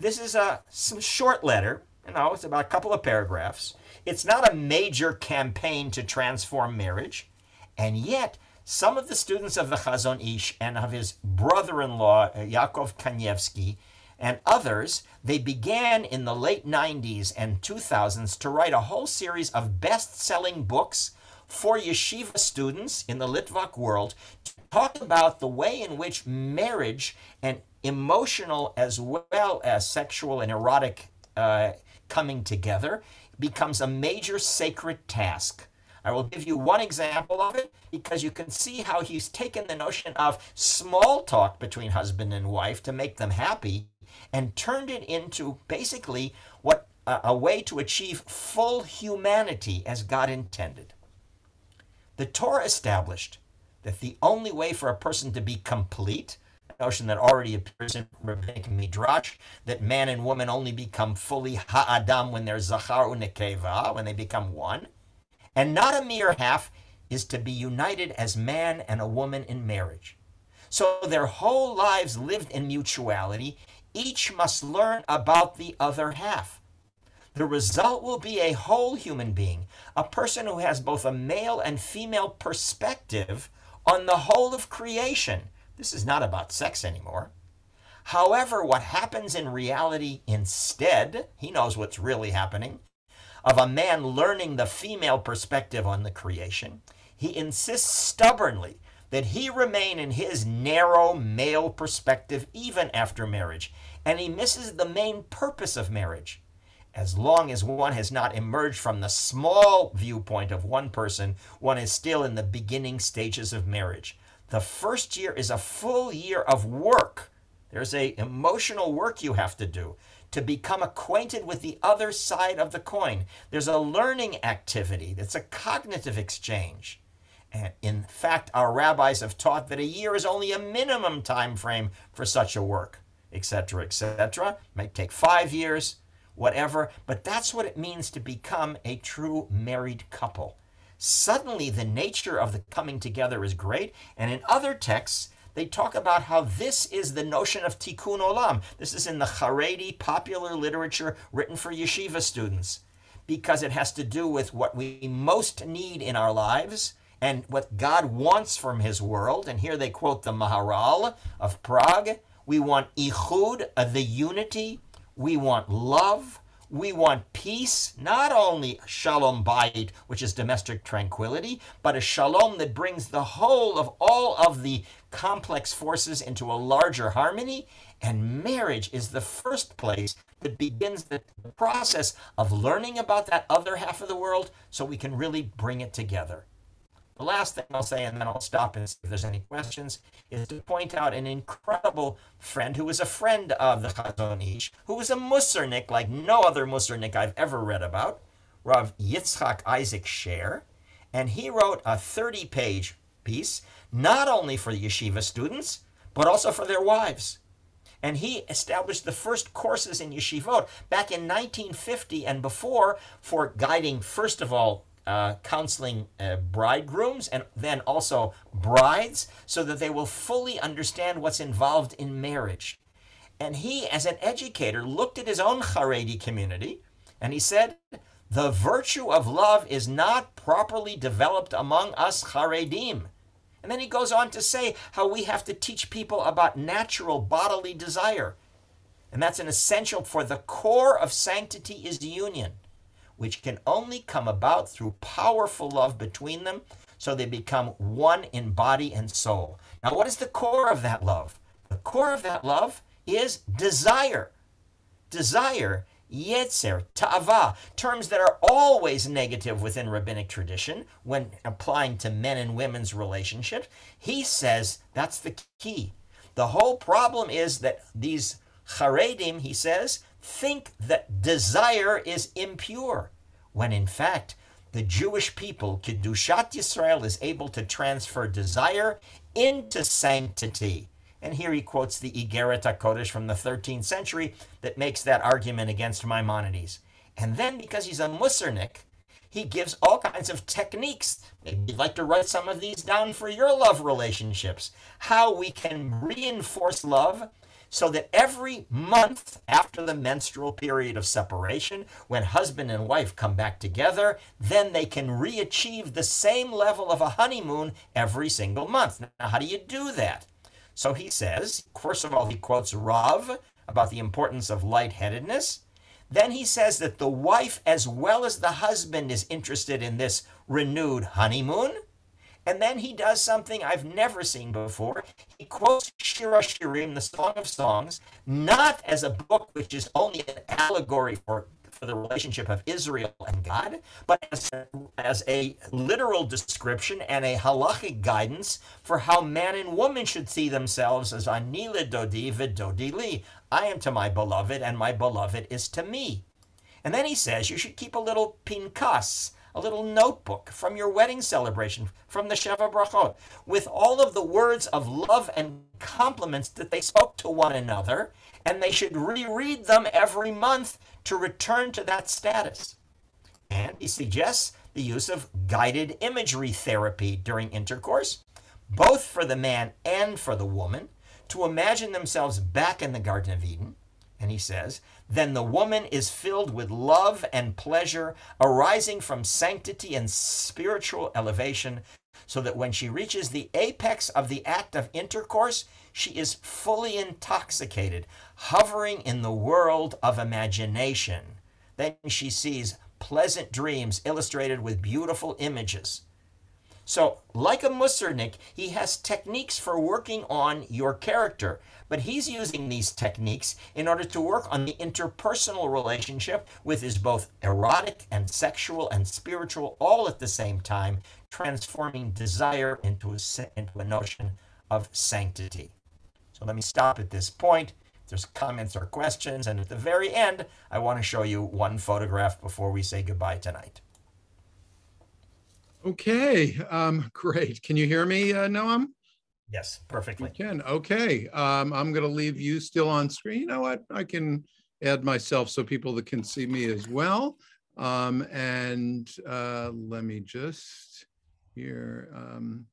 this is a some short letter. You know, it's about a couple of paragraphs. It's not a major campaign to transform marriage, and yet some of the students of the Chazon Ish and of his brother-in-law uh, Yaakov Kanievsky and others, they began in the late 90s and 2000s to write a whole series of best-selling books for yeshiva students in the Litvak world to talk about the way in which marriage and emotional as well as sexual and erotic uh, coming together becomes a major sacred task. I will give you one example of it because you can see how he's taken the notion of small talk between husband and wife to make them happy and turned it into basically what a way to achieve full humanity as God intended. The Torah established that the only way for a person to be complete, notion that already appears in rabbinic midrash, that man and woman only become fully ha'adam when they're zachar unekeva, when they become one, and not a mere half, is to be united as man and a woman in marriage. So their whole lives lived in mutuality, each must learn about the other half. The result will be a whole human being, a person who has both a male and female perspective on the whole of creation. This is not about sex anymore. However, what happens in reality instead, he knows what's really happening, of a man learning the female perspective on the creation, he insists stubbornly that he remain in his narrow male perspective even after marriage, and he misses the main purpose of marriage. As long as one has not emerged from the small viewpoint of one person, one is still in the beginning stages of marriage. The first year is a full year of work. There's a emotional work you have to do to become acquainted with the other side of the coin. There's a learning activity, it's a cognitive exchange. And in fact, our rabbis have taught that a year is only a minimum time frame for such a work, etc., etc. It Might take five years, whatever, but that's what it means to become a true married couple. Suddenly, the nature of the coming together is great, and in other texts, they talk about how this is the notion of tikkun olam. This is in the Haredi popular literature written for yeshiva students because it has to do with what we most need in our lives and what God wants from his world. And here they quote the Maharal of Prague. We want ichud, the unity. We want love. We want peace, not only shalom bayit, which is domestic tranquility, but a shalom that brings the whole of all of the complex forces into a larger harmony. And marriage is the first place that begins the process of learning about that other half of the world so we can really bring it together. The last thing I'll say, and then I'll stop and see if there's any questions, is to point out an incredible friend who was a friend of the Chazon Ish, who was a Musarnik like no other Musarnik I've ever read about, Rav Yitzchak Isaac Sher, and he wrote a 30-page piece, not only for yeshiva students, but also for their wives. And he established the first courses in yeshivot back in 1950 and before for guiding, first of all, uh, counseling uh, bridegrooms and then also brides so that they will fully understand what's involved in marriage. And he, as an educator, looked at his own Haredi community and he said, The virtue of love is not properly developed among us Haredim. And then he goes on to say how we have to teach people about natural bodily desire. And that's an essential for the core of sanctity is union which can only come about through powerful love between them, so they become one in body and soul. Now, what is the core of that love? The core of that love is desire. Desire, yetzer, ta'ava, terms that are always negative within rabbinic tradition when applying to men and women's relationships. He says that's the key. The whole problem is that these Haredim, he says, think that desire is impure, when in fact, the Jewish people, Kiddushat Yisrael, is able to transfer desire into sanctity. And here he quotes the Igeret HaKodesh from the 13th century that makes that argument against Maimonides. And then, because he's a Musernik, he gives all kinds of techniques. Maybe you'd like to write some of these down for your love relationships. How we can reinforce love so that every month after the menstrual period of separation, when husband and wife come back together, then they can re-achieve the same level of a honeymoon every single month. Now, how do you do that? So he says, first of all, he quotes Rav about the importance of lightheadedness. Then he says that the wife, as well as the husband, is interested in this renewed honeymoon. And then he does something I've never seen before. He quotes Shir HaShirim, the Song of Songs, not as a book which is only an allegory for, for the relationship of Israel and God, but as a, as a literal description and a halachic guidance for how man and woman should see themselves as Ani L'dodi V'dodi Li. I am to my beloved, and my beloved is to me. And then he says you should keep a little pinkas, a little notebook from your wedding celebration, from the Sheva Brachot, with all of the words of love and compliments that they spoke to one another, and they should reread them every month to return to that status. And he suggests the use of guided imagery therapy during intercourse, both for the man and for the woman, to imagine themselves back in the Garden of Eden. And he says then the woman is filled with love and pleasure arising from sanctity and spiritual elevation, so that when she reaches the apex of the act of intercourse, she is fully intoxicated, hovering in the world of imagination. Then she sees pleasant dreams illustrated with beautiful images. So, like a Musernik, he has techniques for working on your character, but he's using these techniques in order to work on the interpersonal relationship with his both erotic and sexual and spiritual all at the same time, transforming desire into a, into a notion of sanctity. So let me stop at this point. If there's comments or questions, and at the very end, I want to show you one photograph before we say goodbye tonight. Okay, um, great. Can you hear me, uh, Noam? Yes, perfectly. You can. Okay. Um, I'm going to leave you still on screen. You know what? I can add myself so people that can see me as well. Um, and uh, let me just here. Um,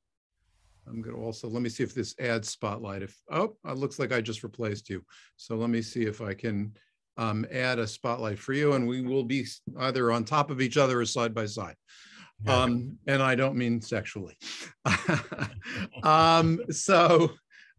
I'm going to also let me see if this adds spotlight. If oh, it looks like I just replaced you. So let me see if I can um, add a spotlight for you, and we will be either on top of each other or side by side um, and I don't mean sexually. um, so,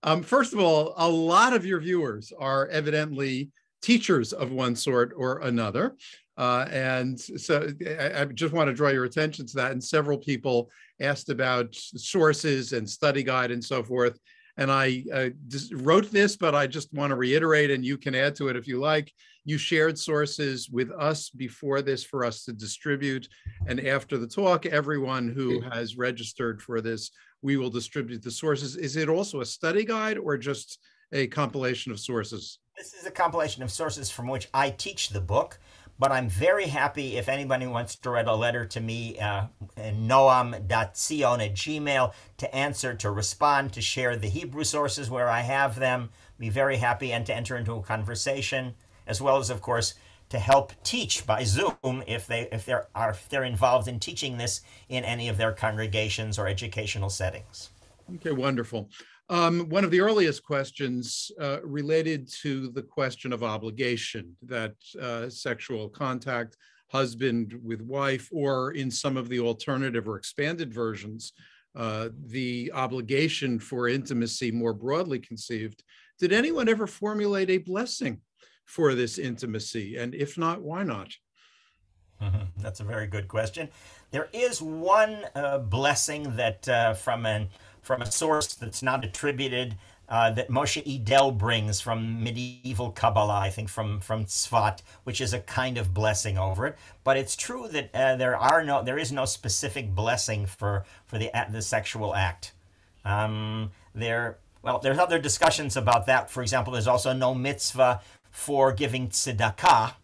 um, first of all, a lot of your viewers are evidently teachers of one sort or another. Uh, and so I, I, just want to draw your attention to that. And several people asked about sources and study guide and so forth. And I uh, just wrote this, but I just want to reiterate, and you can add to it if you like. You shared sources with us before this for us to distribute. And after the talk, everyone who has registered for this, we will distribute the sources. Is it also a study guide or just a compilation of sources? This is a compilation of sources from which I teach the book. But I'm very happy if anybody wants to write a letter to me, uh, noam.zion at gmail, to answer, to respond, to share the Hebrew sources where I have them. Be very happy and to enter into a conversation, as well as, of course, to help teach by Zoom if they if they're are if they're involved in teaching this in any of their congregations or educational settings. Okay, wonderful. Um, one of the earliest questions uh, related to the question of obligation, that uh, sexual contact, husband with wife, or in some of the alternative or expanded versions, uh, the obligation for intimacy more broadly conceived. Did anyone ever formulate a blessing for this intimacy? And if not, why not? That's a very good question. There is one uh, blessing that uh, from an from a source that's not attributed uh, that Moshe Idel brings from medieval Kabbalah, I think from from Tzfat, which is a kind of blessing over it. But it's true that uh, there are no there is no specific blessing for for the the sexual act. Um, there well, there's other discussions about that. For example, there's also no mitzvah for giving tzedakah.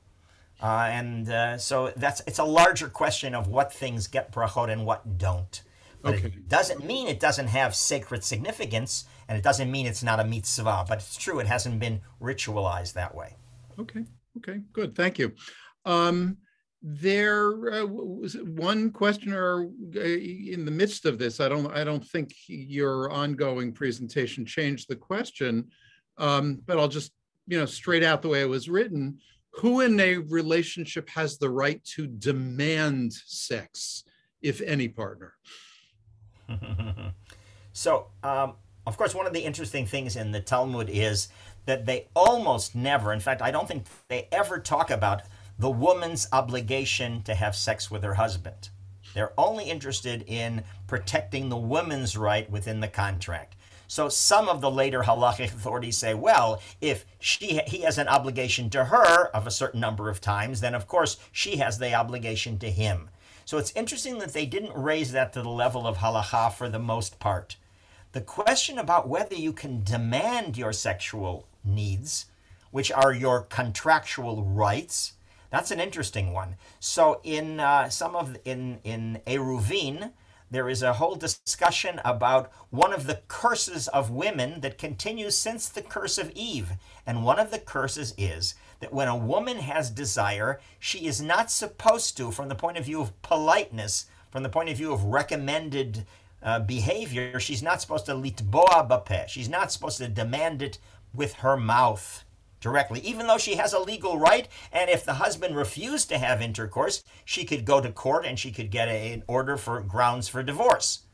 Uh, and uh, so that's it's a larger question of what things get brachot and what don't. But okay. it doesn't mean it doesn't have sacred significance, and it doesn't mean it's not a mitzvah. But it's true; it hasn't been ritualized that way. Okay. Okay. Good. Thank you. Um, there uh, was one questioner uh, in the midst of this. I don't. I don't think your ongoing presentation changed the question, um, but I'll just you know straight out the way it was written. Who in a relationship has the right to demand sex, if any partner? so, um, of course, one of the interesting things in the Talmud is that they almost never, in fact, I don't think they ever talk about the woman's obligation to have sex with her husband. They're only interested in protecting the woman's right within the contract. So some of the later halachic authorities say, well, if she he has an obligation to her of a certain number of times, then of course she has the obligation to him. So it's interesting that they didn't raise that to the level of halacha for the most part. The question about whether you can demand your sexual needs, which are your contractual rights, that's an interesting one. So in uh, some of in in Eruvin, there is a whole discussion about one of the curses of women that continues since the curse of Eve. And one of the curses is that when a woman has desire, she is not supposed to, from the point of view of politeness, from the point of view of recommended uh, behavior, she's not supposed to litboa bapeh. She's not supposed to demand it with her mouth directly, even though she has a legal right. And if the husband refused to have intercourse, she could go to court and she could get a, an order for grounds for divorce.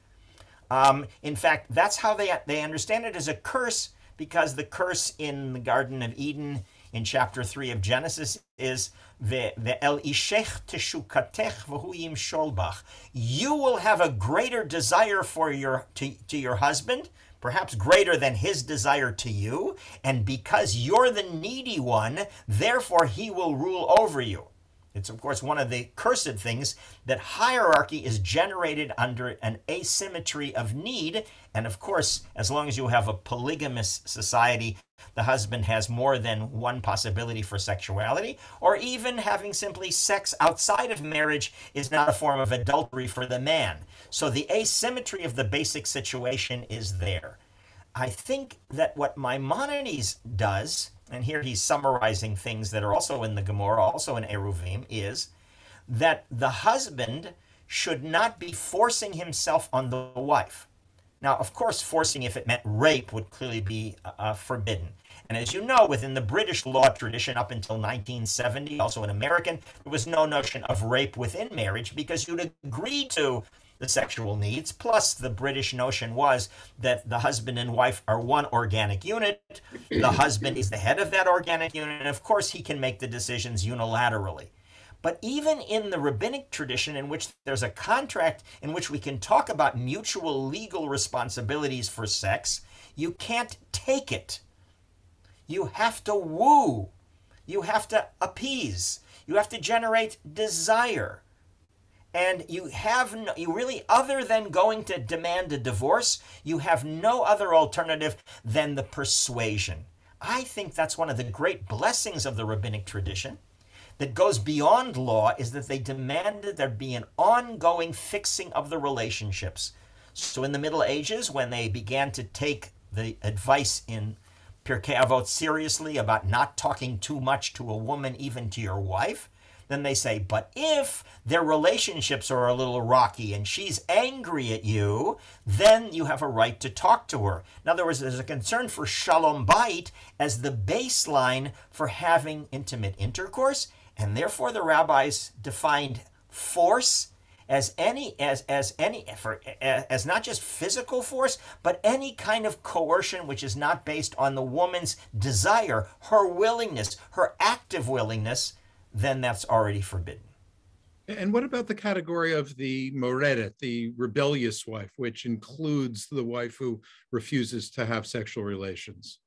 Um, in fact, that's how they, they understand it as a curse because the curse in the Garden of Eden in chapter 3 of Genesis is the el ishech teshukatech v'hu sholbach. You will have a greater desire for your to, to your husband perhaps greater than his desire to you, and because you're the needy one, therefore he will rule over you. It's, of course, one of the cursed things that hierarchy is generated under an asymmetry of need. And of course, as long as you have a polygamous society, the husband has more than one possibility for sexuality, or even having simply sex outside of marriage is not a form of adultery for the man. So the asymmetry of the basic situation is there. I think that what Maimonides does, and here he's summarizing things that are also in the Gemara, also in Eruvin, is that the husband should not be forcing himself on the wife. Now, of course, forcing, if it meant rape, would clearly be uh, forbidden. And as you know, within the British law tradition up until 1970, also in American, there was no notion of rape within marriage because you'd agree to the sexual needs. Plus, the British notion was that the husband and wife are one organic unit. The husband is the head of that organic unit. And of course, he can make the decisions unilaterally. But even in the rabbinic tradition, in which there's a contract in which we can talk about mutual legal responsibilities for sex, you can't take it you have to woo. You have to appease. You have to generate desire. And you have no, you really, other than going to demand a divorce, you have no other alternative than the persuasion. I think that's one of the great blessings of the rabbinic tradition that goes beyond law is that they demanded there be an ongoing fixing of the relationships. So in the Middle Ages, when they began to take the advice in Pirkei Avot seriously about not talking too much to a woman, even to your wife, then they say, but if their relationships are a little rocky and she's angry at you, then you have a right to talk to her. In other words, there's a concern for shalom bayit as the baseline for having intimate intercourse, and therefore the rabbis defined force as any as as any for as not just physical force but any kind of coercion which is not based on the woman's desire her willingness her active willingness then that's already forbidden And what about the category of the moreret, the rebellious wife, which includes the wife who refuses to have sexual relations?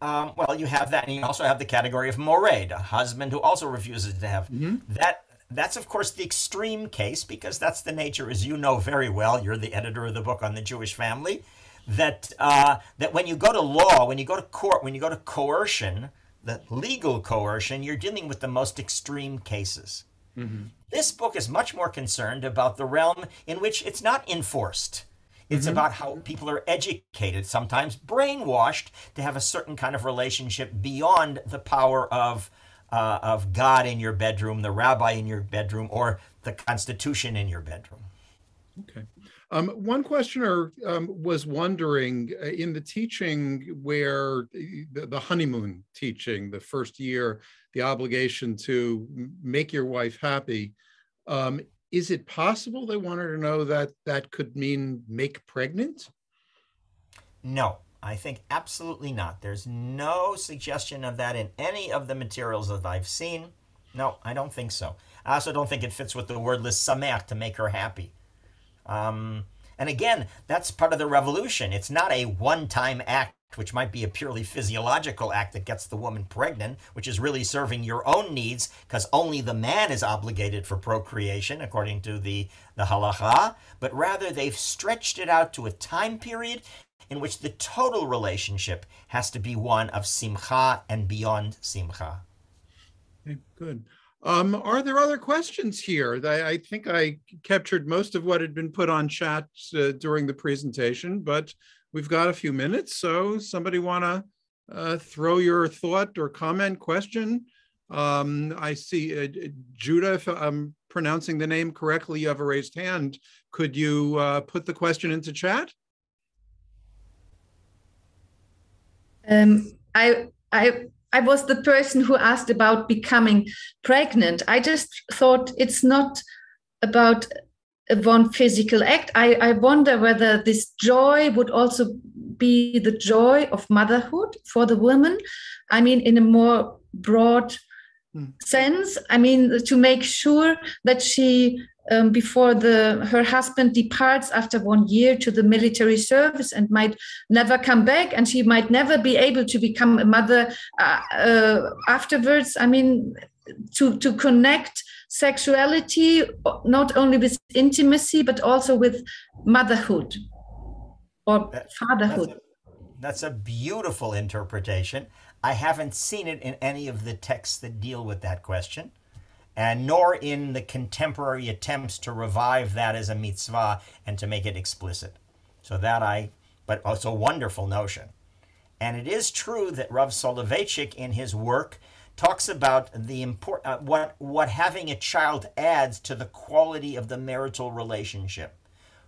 Um, well, you have that, and you also have the category of mored, a husband who also refuses to have mm-hmm. that. That's of course the extreme case because that's the nature, as you know very well. You're the editor of the book on the Jewish family. That uh, that when you go to law, when you go to court, when you go to coercion, the legal coercion, you're dealing with the most extreme cases. Mm-hmm. This book is much more concerned about the realm in which it's not enforced. It's mm-hmm. about how people are educated, sometimes brainwashed, to have a certain kind of relationship beyond the power of uh, of God in your bedroom, the rabbi in your bedroom, or the Constitution in your bedroom. Okay. Um, one questioner um, was wondering uh, in the teaching where the, the, honeymoon teaching, the first year, the obligation to make your wife happy, um, is it possible they wanted to know that that could mean make pregnant? No, I think absolutely not. There's no suggestion of that in any of the materials that I've seen. No, I don't think so. I also don't think it fits with the word sameach to make her happy. Um, and again, that's part of the revolution. It's not a one time act, which might be a purely physiological act that gets the woman pregnant, which is really serving your own needs because only the man is obligated for procreation, according to the, the halacha. But rather, they've stretched it out to a time period in which the total relationship has to be one of simcha and beyond simcha. Good. Um, are there other questions here? I, I, think I captured most of what had been put on chat uh, during the presentation, but we've got a few minutes. So somebody want to uh, throw your thought or comment question? Um, I see uh, Judah, if I'm pronouncing the name correctly, you have a raised hand. Could you uh, put the question into chat? Um, I, I I was the person who asked about becoming pregnant. I just thought it's not about one physical act. I, I wonder whether this joy would also be the joy of motherhood for the woman. I mean, in a more broad mm. sense. I mean, to make sure that she um, before the her husband departs after one year to the military service and might never come back and she might never be able to become a mother uh, uh, afterwards. I mean to to connect sexuality not only with intimacy but also with motherhood or that, fatherhood. that's a, that's a beautiful interpretation. I haven't seen it in any of the texts that deal with that question and nor in the contemporary attempts to revive that as a mitzvah and to make it explicit. So that I, but also a wonderful notion. And it is true that Rav Soloveitchik in his work talks about the import, uh, what, what having a child adds to the quality of the marital relationship.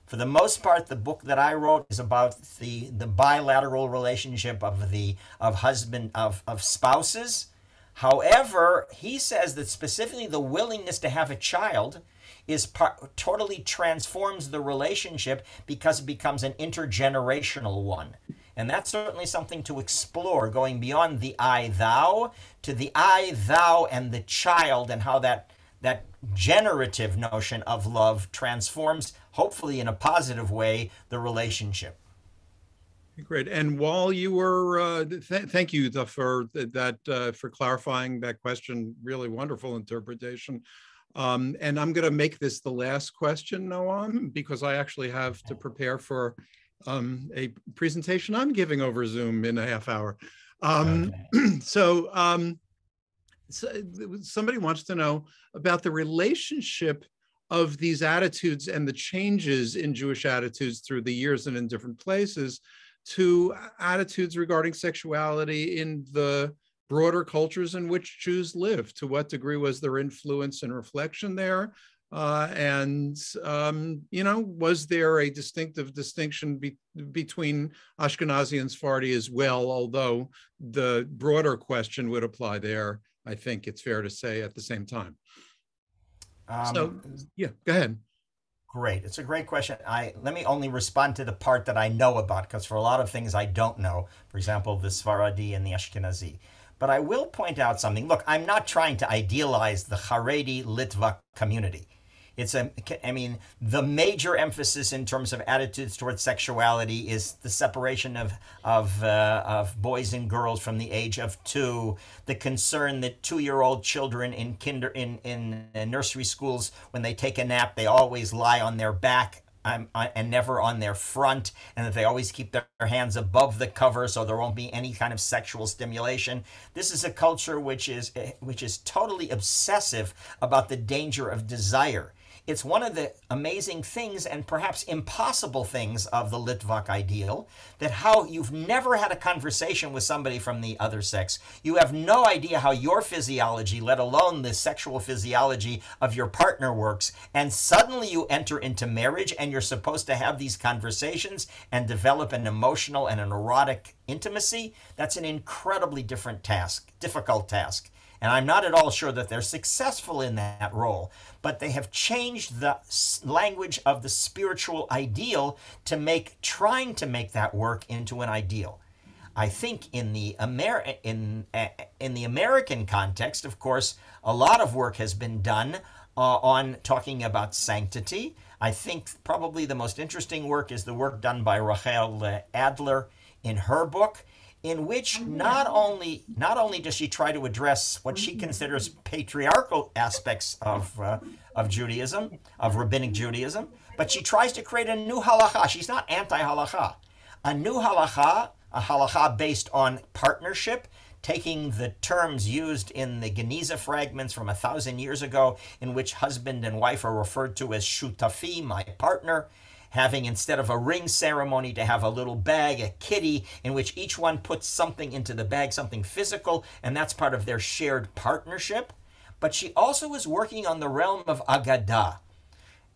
For the most part, the book that I wrote is about the, the bilateral relationship of the of husband of, of spouses However, he says that specifically the willingness to have a child is part, totally transforms the relationship because it becomes an intergenerational one. And that's certainly something to explore, going beyond the I thou to the I thou and the child, and how that that generative notion of love transforms, hopefully in a positive way, the relationship. Great. And while you were, uh, th thank you for that, uh, for clarifying that question. Really wonderful interpretation. Um, and I'm going to make this the last question, Noam, because I actually have to prepare for um, a presentation I'm giving over Zoom in a half hour. Um, okay. so, um, so somebody wants to know about the relationship of these attitudes and the changes in Jewish attitudes through the years and in different places to attitudes regarding sexuality in the broader cultures in which Jews live. To what degree was there influence and reflection there? Uh, and um, you know, was there a distinctive distinction be between Ashkenazi and Sephardi as well? Although the broader question would apply there, I think it's fair to say at the same time. Um, so, yeah, go ahead. Great. It's a great question. I let me only respond to the part that I know about because for a lot of things I don't know. For example, the Sfaradi and the Ashkenazi. But I will point out something. Look, I'm not trying to idealize the Haredi Litvak community. It's a, I mean, the major emphasis in terms of attitudes towards sexuality is the separation of of uh, of boys and girls from the age of two. The concern that two-year-old children in kinder in in nursery schools, when they take a nap, they always lie on their back um, uh, and never on their front, and that they always keep their hands above the cover so there won't be any kind of sexual stimulation. This is a culture which is eh, which is totally obsessive about the danger of desire. It's one of the amazing things and perhaps impossible things of the Litvak ideal that how you've never had a conversation with somebody from the other sex. You have no idea how your physiology, let alone the sexual physiology of your partner works. And suddenly you enter into marriage and you're supposed to have these conversations and develop an emotional and an erotic intimacy. That's an incredibly different task, difficult task. And I'm not at all sure that they're successful in that role, but they have changed the language of the spiritual ideal to make trying to make that work into an ideal. I think in the Amer- in uh, in the American context, of course, a lot of work has been done uh, on talking about sanctity. I think probably the most interesting work is the work done by Rachel Adler in her book in which not only not only does she try to address what she considers patriarchal aspects of uh, of Judaism, of rabbinic Judaism, but she tries to create a new halacha. She's not anti-halacha. A new halacha, a halacha based on partnership, taking the terms used in the Geniza fragments from a thousand years ago, in which husband and wife are referred to as shutafi, my partner, having instead of a ring ceremony to have a little bag, a kitty, in which each one puts something into the bag, something physical, and that's part of their shared partnership. But she also is working on the realm of Agadah.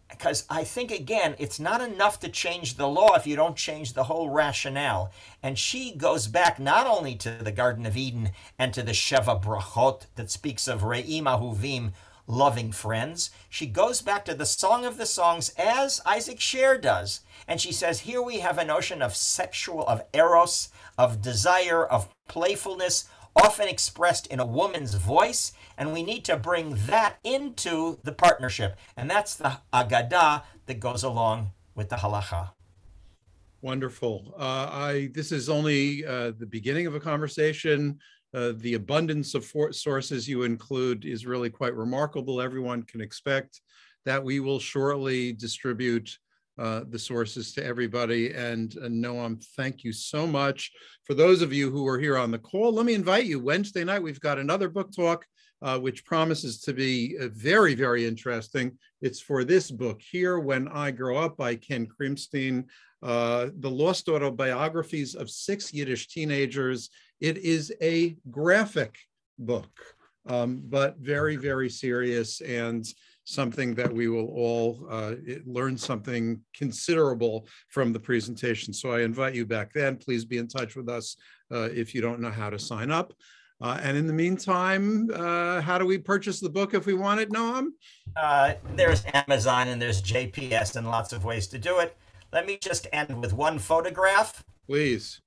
Because I think, again, it's not enough to change the law if you don't change the whole rationale. And she goes back not only to the Garden of Eden and to the Sheva Brachot that speaks of Re'im Ahuvim, loving friends. She goes back to the Song of the Songs as Isaac Sher does. And she says, here we have a notion of sexual, of eros, of desire, of playfulness, often expressed in a woman's voice. And we need to bring that into the partnership. And that's the agadah that goes along with the halacha. Wonderful. Uh, I this is only uh, the beginning of a conversation. Uh, the abundance of sources you include is really quite remarkable. Everyone can expect that we will shortly distribute uh, the sources to everybody. And uh, Noam, thank you so much. For those of you who are here on the call, let me invite you. Wednesday night, we've got another book talk, uh, which promises to be uh, very, very interesting. It's for this book here, When I Grow Up by Ken Krimstein, uh, the lost autobiographies of six Yiddish teenagers it is a graphic book, um, but very, very serious and something that we will all uh, learn something considerable from the presentation. So I invite you back then. Please be in touch with us uh, if you don't know how to sign up. Uh, and in the meantime, uh, how do we purchase the book if we want it, Noam? Uh, there's Amazon and there's JPS and lots of ways to do it. Let me just end with one photograph. Please.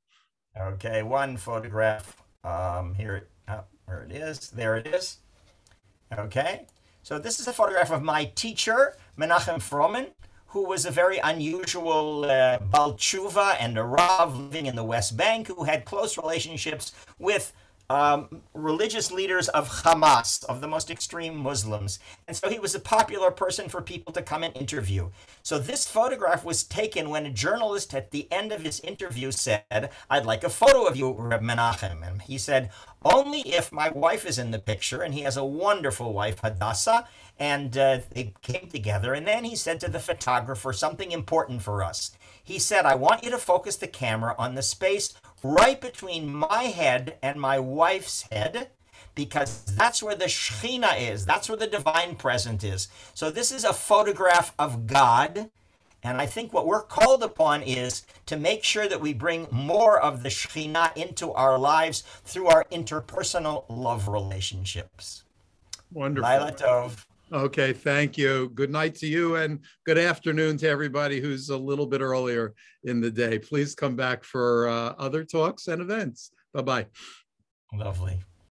Okay, one photograph. Um, here, oh, where it is. There it is. Okay, so this is a photograph of my teacher, Menachem Froman, who was a very unusual uh, Balchuva and a Rav living in the West Bank who had close relationships with um, religious leaders of Hamas, of the most extreme Muslims. And so he was a popular person for people to come and interview. So this photograph was taken when a journalist at the end of his interview said, I'd like a photo of you, Reb Menachem. And he said, only if my wife is in the picture, and he has a wonderful wife, Hadassah, and uh, they came together. And then he said to the photographer something important for us. He said, I want you to focus the camera on the space right between my head and my wife's head because that's where the Shekhinah is. That's where the divine presence is. So this is a photograph of God. And I think what we're called upon is to make sure that we bring more of the Shekhinah into our lives through our interpersonal love relationships. Wonderful. Laila Tov. Okay, thank you. Good night to you and good afternoon to everybody who's a little bit earlier in the day. Please come back for uh, other talks and events. Bye bye. Lovely.